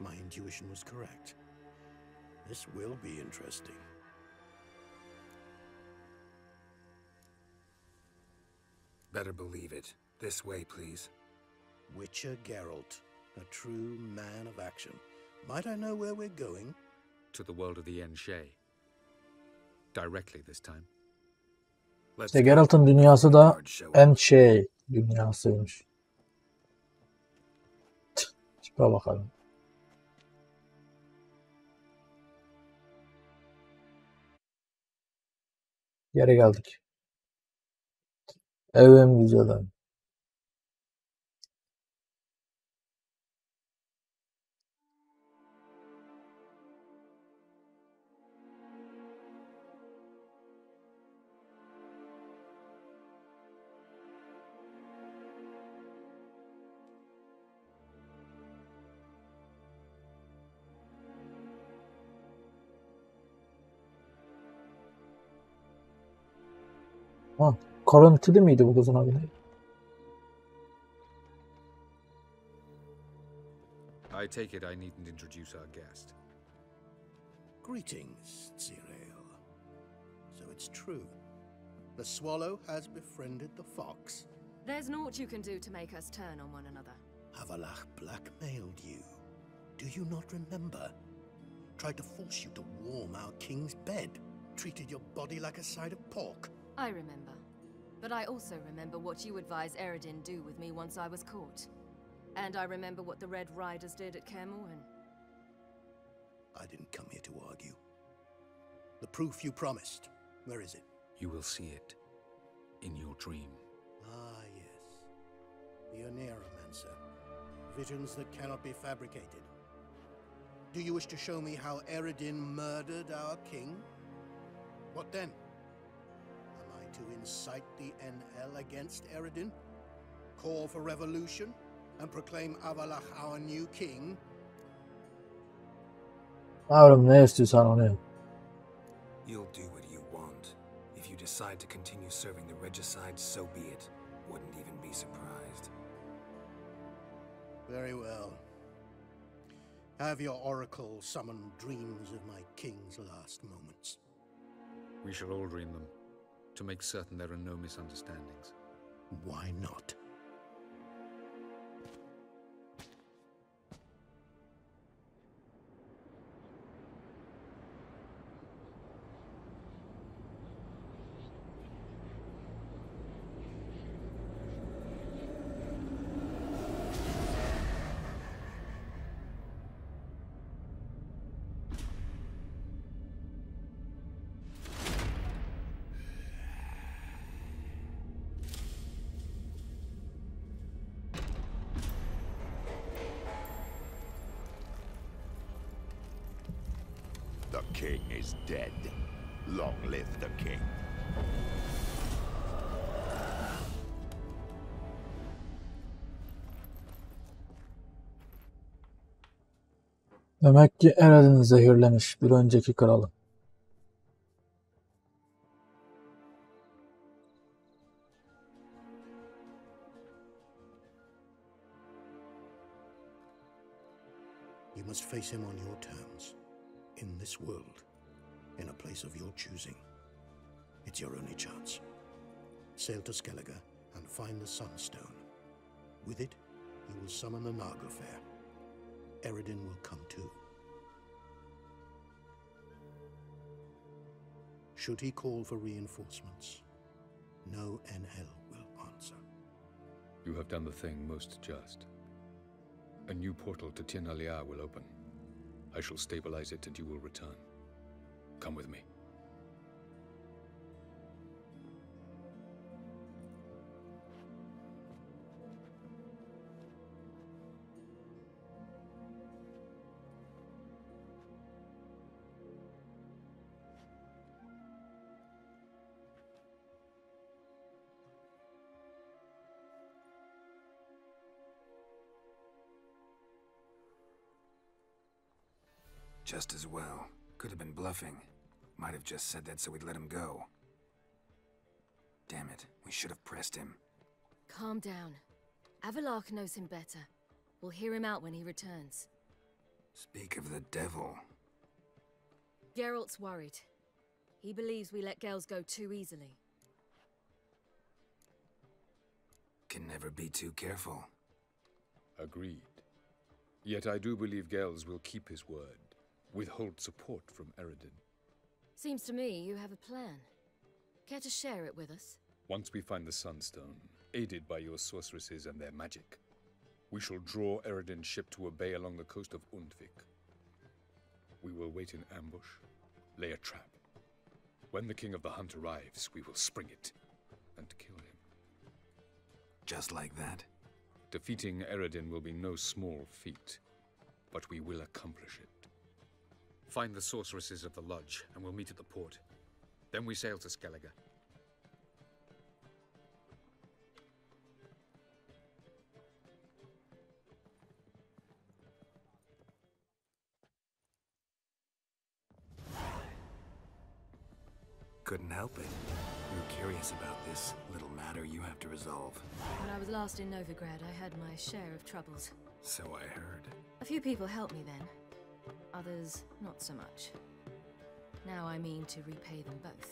My intuition was correct. This will be interesting. Better believe it. This way, please. Witcher Geralt, a true man of action. Might I know where we're going? To the world of the Aen Seidhe. Directly this time. Let's İşte. Geralt'ın dünyası da Guards show up. en şey dünyasıymış. Tüh, Tipe bakalım. Geri geldik. Ewem widziałem Huh. Karantili miydi bu kızın adı? I take it I needn't introduce our guest. Greetings, Zireael. So it's true. The swallow has befriended the fox. There's naught you can do to make us turn on one another. Avallac'h blackmailed you. Do you not remember? Tried to force you to warm our king's bed. Treated your body like a side of pork. I remember. But I also remember what you advised Eredin do with me once I was caught. And I remember what the Red Riders did at Kaer Morhen. I didn't come here to argue. The proof you promised. Where is it? You will see it in your dream. Ah, yes. The Oneiromancer. Visions that cannot be fabricated. Do you wish to show me how Eredin murdered our king? What then? Am I to incite the Aen Elle against Eredin? Call for revolution? And proclaim Avallac'h our new king? Ha oğlum ne istiyorsan onu yap. You'll do what you want. If you decide to continue serving the regicide, so be it. Wouldn't even be surprised. Very well. Have your oracle summon dreams of my king's last moments. We shall all dream them, to make certain there are no misunderstandings. Why not? King is dead. Long live the king. Demek ki Eredin'i zehirlemiş bir önceki kralı. You must face him on your terms. In this world. In a place of your choosing. It's your only chance. Sail to Skellige and find the Sunstone. With it, you will summon the Naglfar. Eredin will come too. Should he call for reinforcements, no Aen Elle will answer. You have done the thing most just. A new portal to Tien will open. I shall stabilize it and you will return. Come with me. Just as well. Could have been bluffing. Might have just said that so we'd let him go. Damn it, we should have pressed him. Calm down. Avallac'h knows him better. We'll hear him out when he returns. Speak of the devil. Geralt's worried. He believes we let Ge'els go too easily. Can never be too careful. Agreed. Yet I do believe Ge'els will keep his word. Withhold support from Eredin. Seems to me you have a plan. Care to share it with us? Once we find the Sunstone, aided by your sorceresses and their magic, we shall draw Eredin's ship to a bay along the coast of Undvik. We will wait in ambush, lay a trap. When the King of the Hunt arrives, we will spring it and kill him. Just like that. Defeating Eredin will be no small feat, but we will accomplish it. Find the sorceresses of the lodge, and we'll meet at the port. Then we sail to Skellige. Couldn't help it. We were curious about this little matter you have to resolve. When I was last in Novigrad, I had my share of troubles. So I heard. A few people helped me then. Others, not so much. Now I mean to repay them both.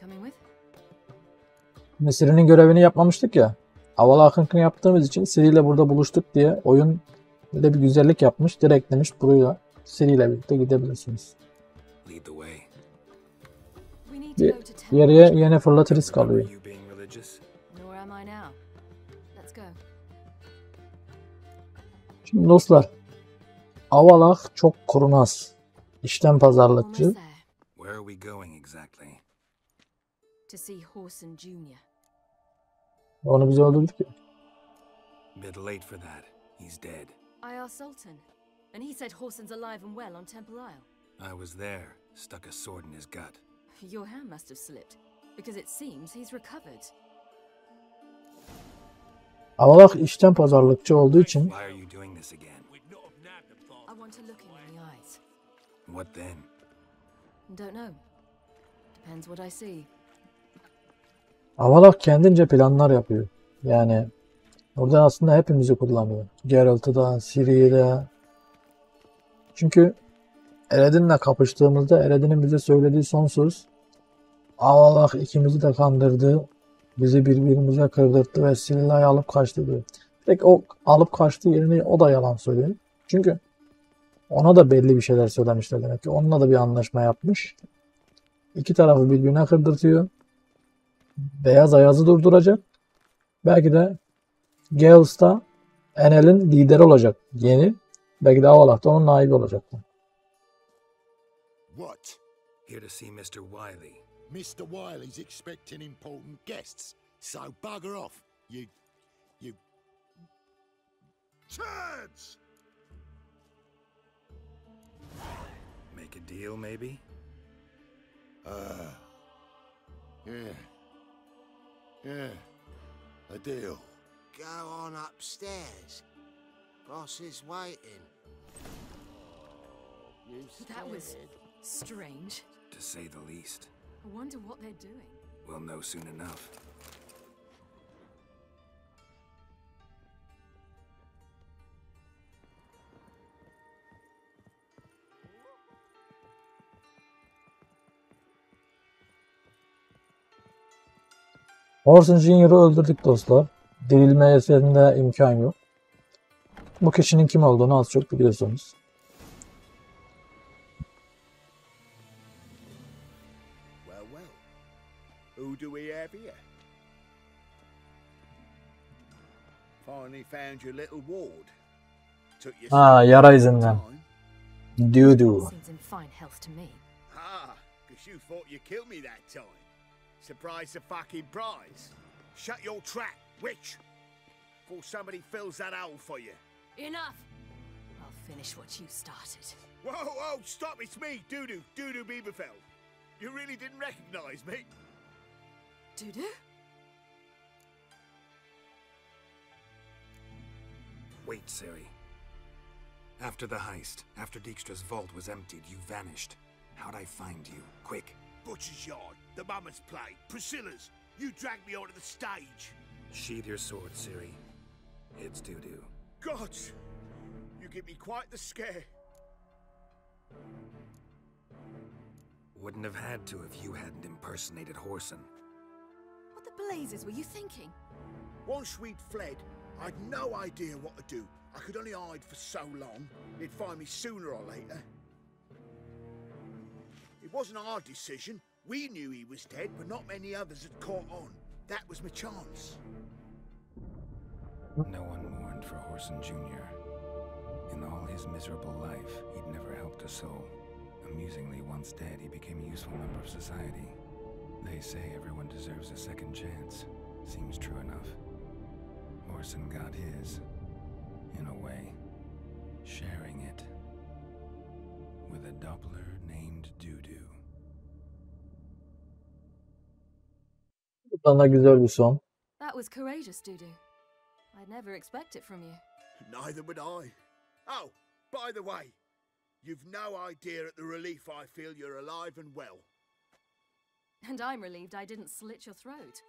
Coming with? Mesir'in görevini yapmamıştık ya. Havalı akınkını yaptığımız için Siri ile burada buluştuk diye oyun böyle bir güzellik yapmış. Direkt demiş buraya Siri ile birlikte gidebilirsiniz. Bir. Yere yine fırlatırız kalıyor. Şimdi dostlar Avalak çok kurnaz. İşten pazarlıkçı. Where are we going exactly? To see Horson Jr. Onu bize öldürdük ya. Bit late for that. He's dead. I asked Sultan, and he said Horson's alive and well on Temple Isle. I was there, stuck a sword in his gut. Your hand must have slipped, because it seems he's recovered. Avalak işten pazarlıkçı olduğu için want to look him in the eyes. What then? Don't know. Depends what I see. Avalak kendince planlar yapıyor. Yani burada aslında hepimizi kullanıyor. Geralt'ı da, Ciri'yi de. Çünkü Eredin'le kapıştığımızda Eredin'in bize söylediği son söz Avalak ikimizi de kandırdı. Bizi birbirimize kırdırttı ve Silla'yı alıp kaçtı diyor. Peki o alıp kaçtığı yerini o da yalan söylüyor. Çünkü ona da belli bir şeyler söylemişler demek ki. Onunla da bir anlaşma yapmış. İki tarafı birbirine kırdırtıyor. Beyaz Ayaz'ı durduracak. Belki de Gales'ta Enel'in lideri olacak yeni. Belki de Avalak da onun naibi olacak. What? Here to see Mr. Wiley. Mr. Wiley's expecting important guests, so bugger off, you. you. turds! Make a deal, maybe? Uh. Yeah. Yeah. A deal. Go on upstairs. Boss is waiting. You That was strange. To say the least. I wonder what they're doing. We'll know soon enough. Orson Jr.'ı öldürdük dostlar. Dirilmesinde imkan yok. Bu kişinin kim olduğunu az çok biliyorsunuz. Well, well. Who do we have here? Finally found your little ward. Took some yara izinden. time. Dudu. Seems in fine health to me. Ah, because you thought you killed me that time. Surprise the fucking prize. Shut your trap, witch. Before somebody fills that hole for you. Enough! I'll finish what you started. Whoa, whoa, stop, it's me, Dudu, Dudu Biberveldt. You really didn't recognize me? Dudu? Wait, Siri. After the heist, after Dijkstra's vault was emptied, you vanished. How'd I find you? Quick. Butcher's Yard, the Mama's Play, Priscilla's. You dragged me onto the stage. Sheathe your sword, Siri. It's Dudu. Gods, you give me quite the scare. Wouldn't have had to if you hadn't impersonated Whoreson. What the blazes were you thinking? Once we'd fled, I'd no idea what to do. I could only hide for so long. They'd find me sooner or later. It wasn't our decision. We knew he was dead, but not many others had caught on. That was my chance. No one mourned for Whoreson Jr. In all his miserable life, he'd never helped a soul. Amusingly, once dead, he became a useful member of society. They say everyone deserves a second chance. Seems true enough. Whoreson got his, in a way, sharing it with a Doppler named Dudu. Buradan da güzel bir son. That was courageous, Dudu. I'd never expect it from you. Neither would I. Oh, by the way, you've no idea at the relief I feel you're alive and well. And I'm relieved I didn't slit your throat.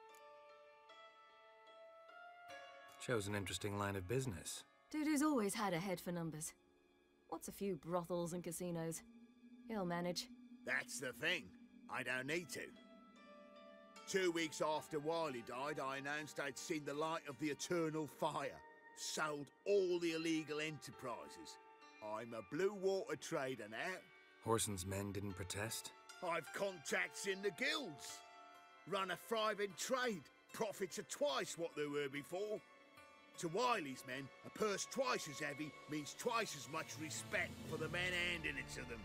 Chose an interesting line of business. Dudu's always had a head for numbers. What's a few brothels and casinos? He'll manage. That's the thing. I don't need to. Two weeks after Wiley died, I announced I'd seen the light of the eternal fire, sold all the illegal enterprises. I'm a blue water trader now. Whoreson's men didn't protest? I've contacts in the guilds. Run a thriving trade. Profits are twice what they were before. To Wiley's men, a purse twice as heavy means twice as much respect for the men handing it to them.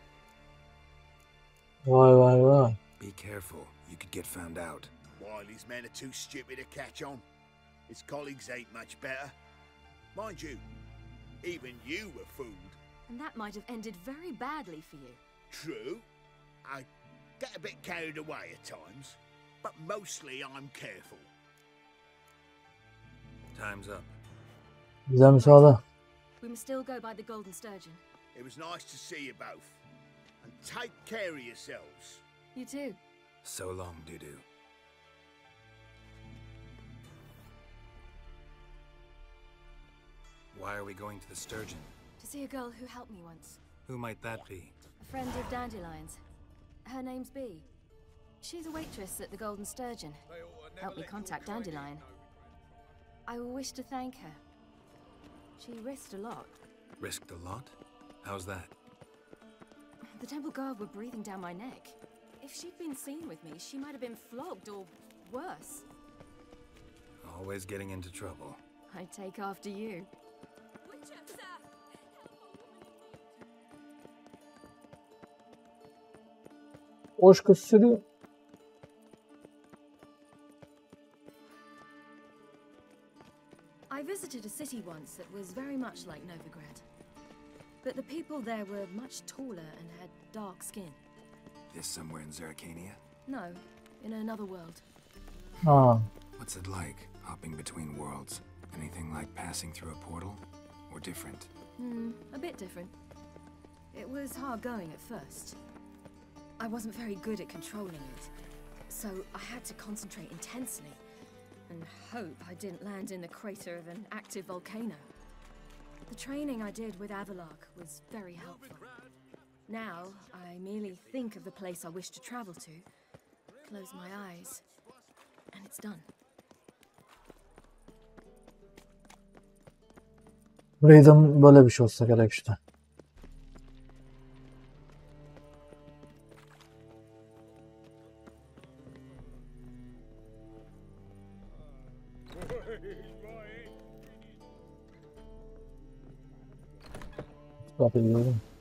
Why, why, vay. Be careful, you could get found out. Wiley's men are too stupid to catch on. His colleagues ain't much better. Mind you, even you were fooled. And that might have ended very badly for you. True, I get a bit carried away at times, but mostly I'm careful. Time's up. Bize müsaade. We must still go by the Golden Sturgeon. It was nice to see you both. And take care of yourselves. You too. So long, Dudu. Why are we going to the Sturgeon? To see a girl who helped me once. Who might that be? A friend of Dandelion's. Her name's Bee. She's a waitress at the Golden Sturgeon. Helped me contact Dandelion. I wish to thank her. She risked a lot. Risked a lot? How's that? The Temple Guard were breathing down my neck. If she'd been seen with me, she might have been flogged or worse. Always getting into trouble. I take after you. Hoş kız sürüyor. I visited a city once that was very much like Novigrad. But the people there were much taller and had dark skin. This somewhere in Zerrikania? No, in another world. Oh. What's it like, hopping between worlds? Anything like passing through a portal? Or different? Hmm, a bit different. It was hard going at first. I wasn't very good at controlling it, so I had to concentrate intensely and hope I didn't land in the crater of an active volcano. The training I did with Avallac'h was very helpful. Now, I merely think of the place I wish to travel to, close my eyes, and it's done. Raiden böyle bir şey olsa gerek işte. Bakıyorum. Gave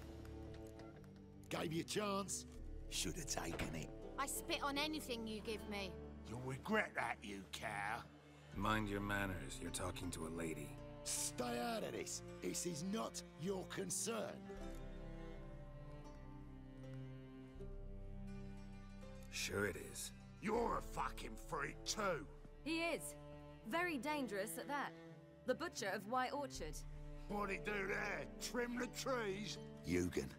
you a chance. Should have taken it. I spit on anything you give me. You'll regret that, you cow. Mind your manners, you're talking to a lady. Stay out of this. This is not your concern. Sure it is. You're a fucking freak too. He is. Very dangerous at that. The butcher of White Orchard. What'd he do there? Trim the trees? Eugen.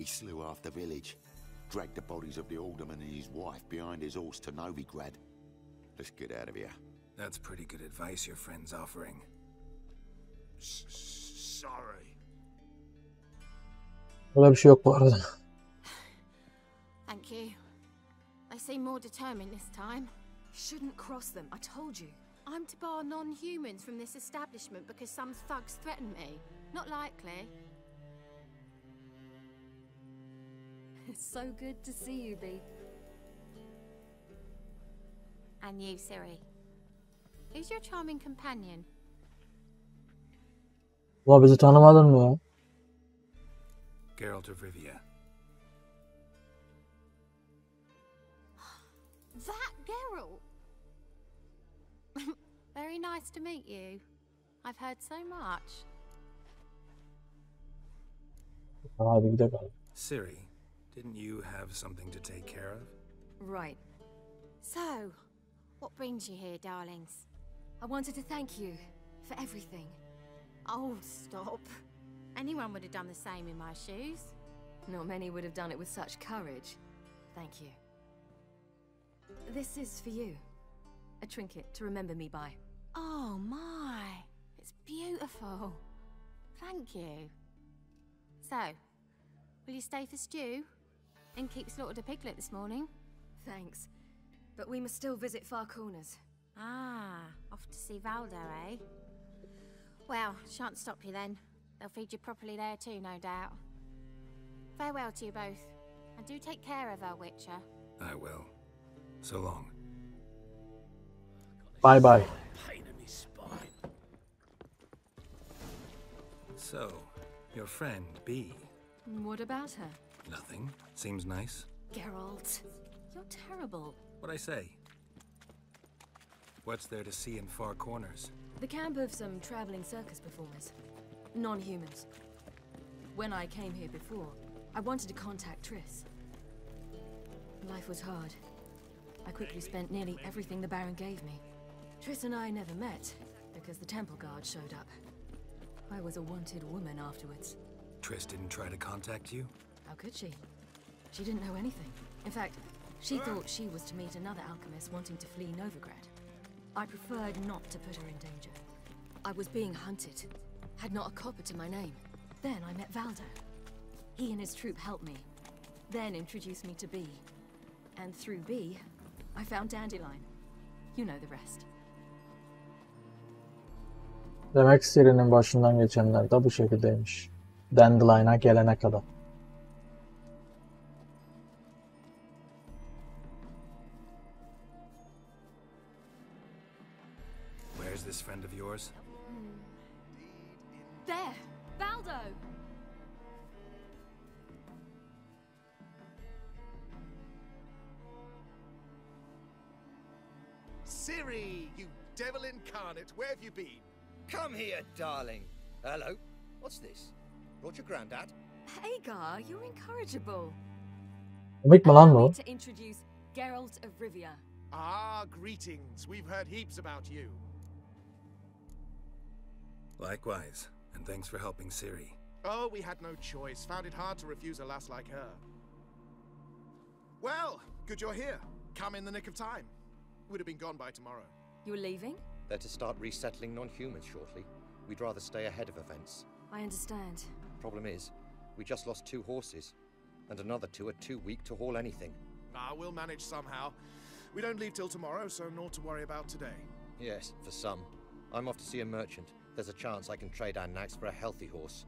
He slew half the village. Dragged the bodies of the alderman and his wife behind his horse to Novigrad. Let's get out of here. That's pretty good advice your friend's offering. S sorry. Böyle bir şey yok bu arada. Thank you. They seem more determined this time. Shouldn't cross them, I told you. I'm to bar non-humans from this establishment because some thugs threaten me. Not likely. It's so good to see you, Bee. And you, Siri. Who's your charming companion? Ulan bizi tanımadın mı ya? Geralt of Rivia. That Geralt! Very nice to meet you. I've heard so much. Hadi gidelim. Ciri, didn't you have something to take care of? Right. So, what brings you here, darlings? I wanted to thank you for everything. Oh, stop. Anyone would have done the same in my shoes. Not many would have done it with such courage. Thank you. This is for you. A trinket to remember me by. Oh my, it's beautiful. Thank you. So, will you stay for stew? And keep slaughtered a piglet this morning? Thanks. but we must still visit Far Corners. Ah, off to see Valdo, eh? Well, shan't stop you then. They'll feed you properly there too, no doubt. Farewell to you both, and do take care of our Witcher. I will. So long. Bay bay. Pain in his spine. So, your friend, B. What about her? Nothing. Seems nice. Geralt, you're terrible. What'd I say? What's there to see in far corners? The camp of some traveling circus performers. Non-humans. When I came here before, I wanted to contact Triss. Life was hard. I quickly spent nearly everything the Baron gave me. Triss and I never met, because the Temple Guard showed up. I was a wanted woman afterwards. Triss didn't try to contact you? How could she? She didn't know anything. In fact, she thought she was to meet another alchemist wanting to flee Novigrad. I preferred not to put her in danger. I was being hunted. Had not a copper to my name. Then I met Valdo. He and his troop helped me. Then introduced me to B. And through B, I found Dandelion. You know the rest. Demek serinin başından geçenler de bu şekildeymiş. Dandelion'a gelene kadar. Darling. Hello. What's this? Brought your granddad? Hagar, you're incorrigible. Komik mi lan me to introduce Geralt of Rivia. Ah, greetings. We've heard heaps about you. Likewise, and thanks for helping Ciri. Oh, we had no choice. Found it hard to refuse a lass like her. Well, good you're here. Come in the nick of time. Would have been gone by tomorrow. You're leaving? They're to start resettling non-humans shortly. We'd rather stay ahead of events. I understand. Problem is, we just lost two horses, and another two are too weak to haul anything. Ah, we'll manage somehow. We don't leave till tomorrow, so naught to worry about today. Yes, for some. I'm off to see a merchant. There's a chance I can trade our nags for a healthy horse.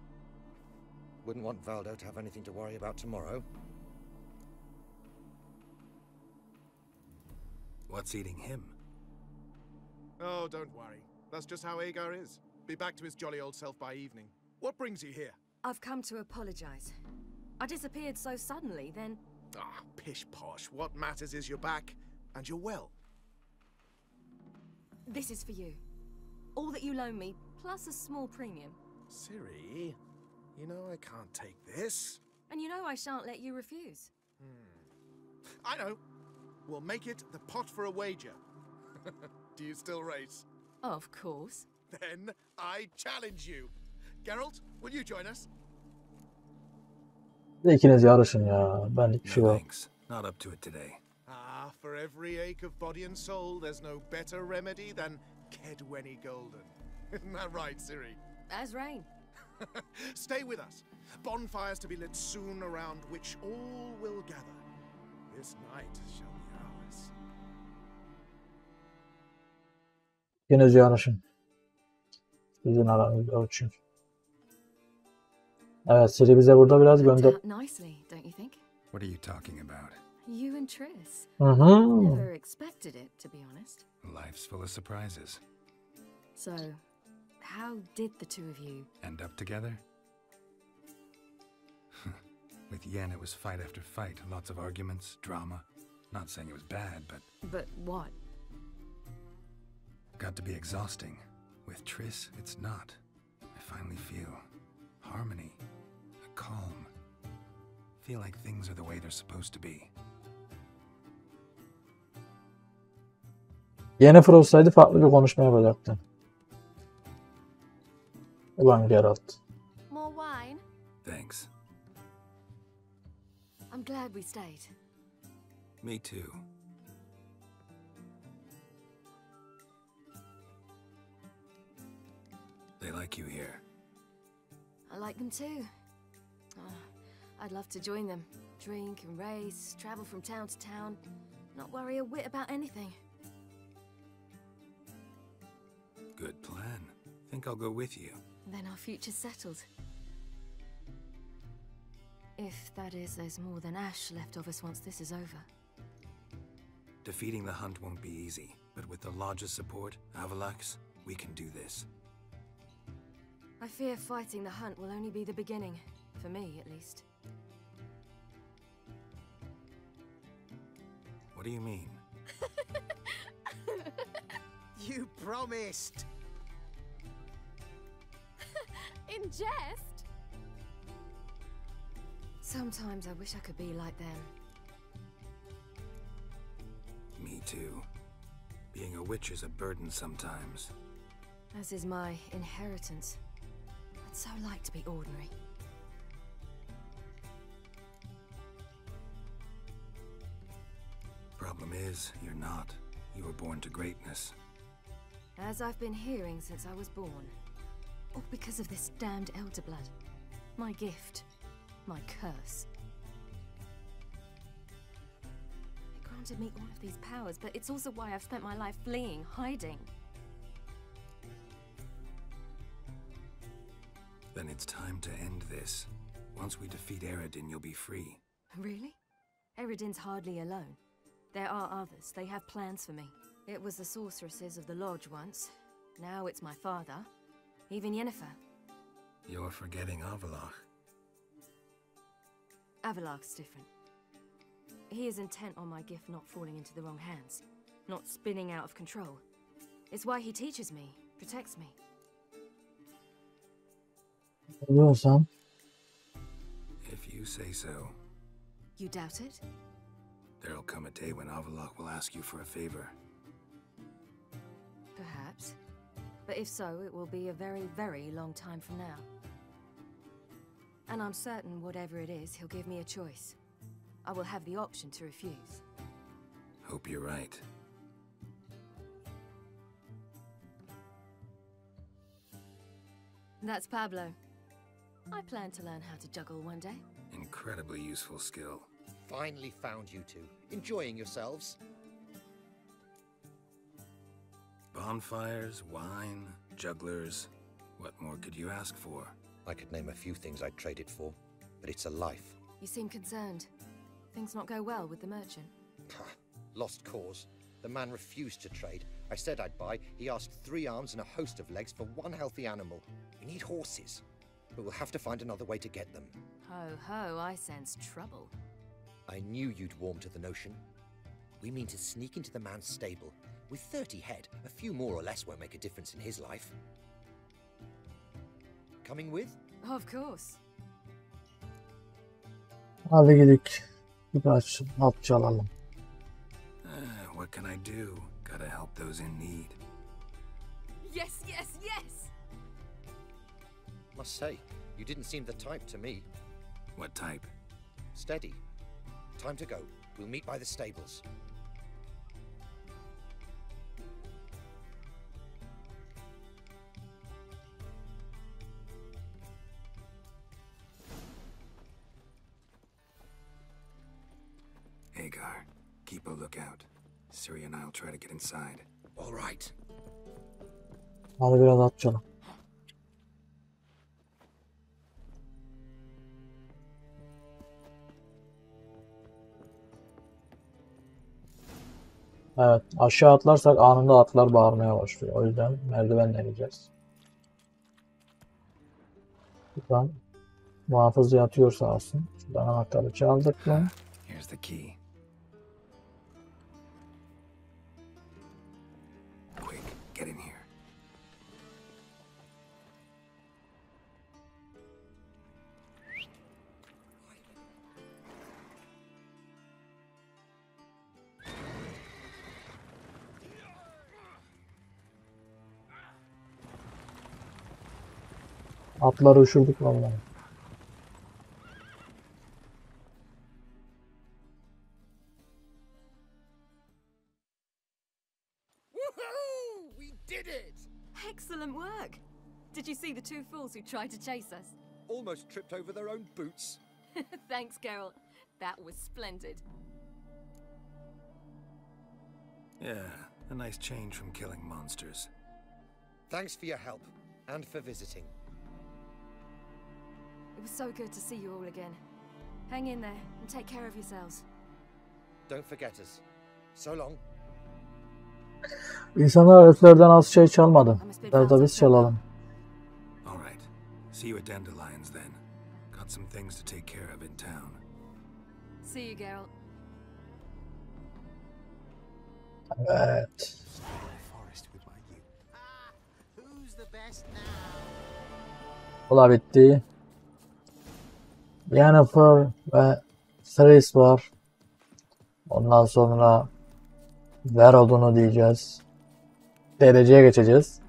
Wouldn't want Valdo to have anything to worry about tomorrow. What's eating him? Oh, don't worry. That's just how Agar is. Be back to his jolly old self by evening. What brings you here? I've come to apologize. I disappeared so suddenly, then Ah, pish posh. What matters is you're back, and you're well. this is for you. All that you loan me, plus a small premium. Ciri, you know I can't take this. And you know I shan't let you refuse. I know. We'll make it the pot for a wager. Do you still race? Of course. Then I challenge you. Geralt, will you join us? Bir de ikiniz yarışın ya. Benlik bir şey yok. thanks. Not up to it today. Ah, for every ache of body and soul, there's no better remedy than Kaedweni Golden. Isn't that right, Ciri? As rain. Stay with us. Bonfires to be lit soon around which all will gather. This night shall be ours. İkiniz yarışın. Sizin aranızda o çünkü. Evet Ciri bize burada biraz gönder. Worked out nicely, don't you think? What are you talking about? You and Triss. Hı mm-hmm. hı. Never expected it, to be honest. Life's full of surprises. So, how did the two of you? End up together? With Yen, it was fight after fight, lots of arguments, drama. Not saying it was bad, but But what? got to be exhausting. With Triss, it's not. I finally feel harmony, a calm. Feel like things are the way they're supposed to be. Yennefer olsaydı farklı bir konuşma yapacaktın. Ulan Geralt. More wine? Thanks. I'm glad we stayed. Me too. They like you here. I like them too. Ah, I'd love to join them. Drink and race, travel from town to town. not worry a whit about anything. Good plan. Think I'll go with you. Then our future's settled. If, that is, there's more than ash left of us once this is over. Defeating the hunt won't be easy, but with the Lodge's support, Avallac'h, we can do this. I fear fighting the hunt will only be the beginning. For me, at least. What do you mean? You promised! In jest? Sometimes I wish I could be like them. Me too. Being a witch is a burden sometimes. As is my inheritance. So like to be ordinary. Problem is, you're not. You were born to greatness. As I've been hearing since I was born. All because of this damned Elder Blood. My gift. My curse. It granted me all of these powers, but it's also why I've spent my life fleeing, hiding. Then it's time to end this. Once we defeat Eredin, you'll be free. Really? Eredin's hardly alone. There are others. They have plans for me. It was the sorceresses of the Lodge once. Now it's my father. Even Yennefer. You're forgetting Avallac'h. Avallac'h's different. He is intent on my gift not falling into the wrong hands. Not spinning out of control. It's why he teaches me, protects me. Biliyorsan If you say so, You doubt it? there'll come a day when Avallac'h will ask you for a favor. Perhaps. But if so, it will be a very, very long time from now. And I'm certain whatever it is, he'll give me a choice. I will have the option to refuse. Hope you're right. That's Pablo. I plan to learn how to juggle one day. Incredibly useful skill. Finally found you two. Enjoying yourselves? Bonfires, wine, jugglers. What more could you ask for? I could name a few things I'd trade it for, but it's a life. You seem concerned. Things not go well with the merchant. Lost cause. The man refused to trade. I said I'd buy. He asked three arms and a host of legs for one healthy animal. We need horses. But we'll have to find another way to get them. Ho ho, I sense trouble. I knew you'd warm to the notion. We mean to sneak into the man's stable. With 30 head, a few more or less won't make a difference in his life. Coming with? Of course. hadi gidik. Birkaç at çalalım. Ah, what can I do? Gotta help those in need. Yes, yes, yes! Must say, you didn't seem the type to me. What type? Steady. Time to go. We'll meet by the stables. Agar, keep a lookout. Ciri and I'll try to get inside. All right. Hadi biraz at çalalım. Evet, aşağı atlarsak anında atlar bağırmaya başlıyor. O yüzden merdivenle ineceğiz. Buradan muhafız yatıyor sağ olsun. Şuradan anahtarı çaldık mı? Here's the key. Quick, get in here. Atları uçurduk vallahi. Woohoo! We! Excellent work! Did you see the two fools who tried to chase us? Almost tripped over their own boots. Thanks, Geralt. That was splendid. Yeah, a nice change from killing monsters. Thanks for your help and for visiting. It was so good to see you all again. Hang in there and take care of yourselves. Don't forget us. So long. İnsanlar elflerden az şey çalmadı. Biraz da biz çalalım. All right. See you at Dandelions then. Got some things to take care of in town. See you, Geralt. Evet. Who's the best now? Bu da bitti. Yennefer ve Thrace var. Ondan sonra ver olduğunu diyeceğiz. Dereceye geçeceğiz.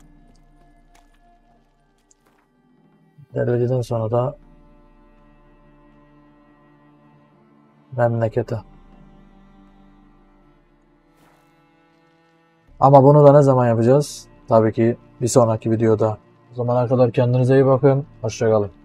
Dereceden sonra da memlekete. Ama bunu da ne zaman yapacağız? Tabii ki bir sonraki videoda. O zamana kadar kendinize iyi bakın. Hoşçakalın.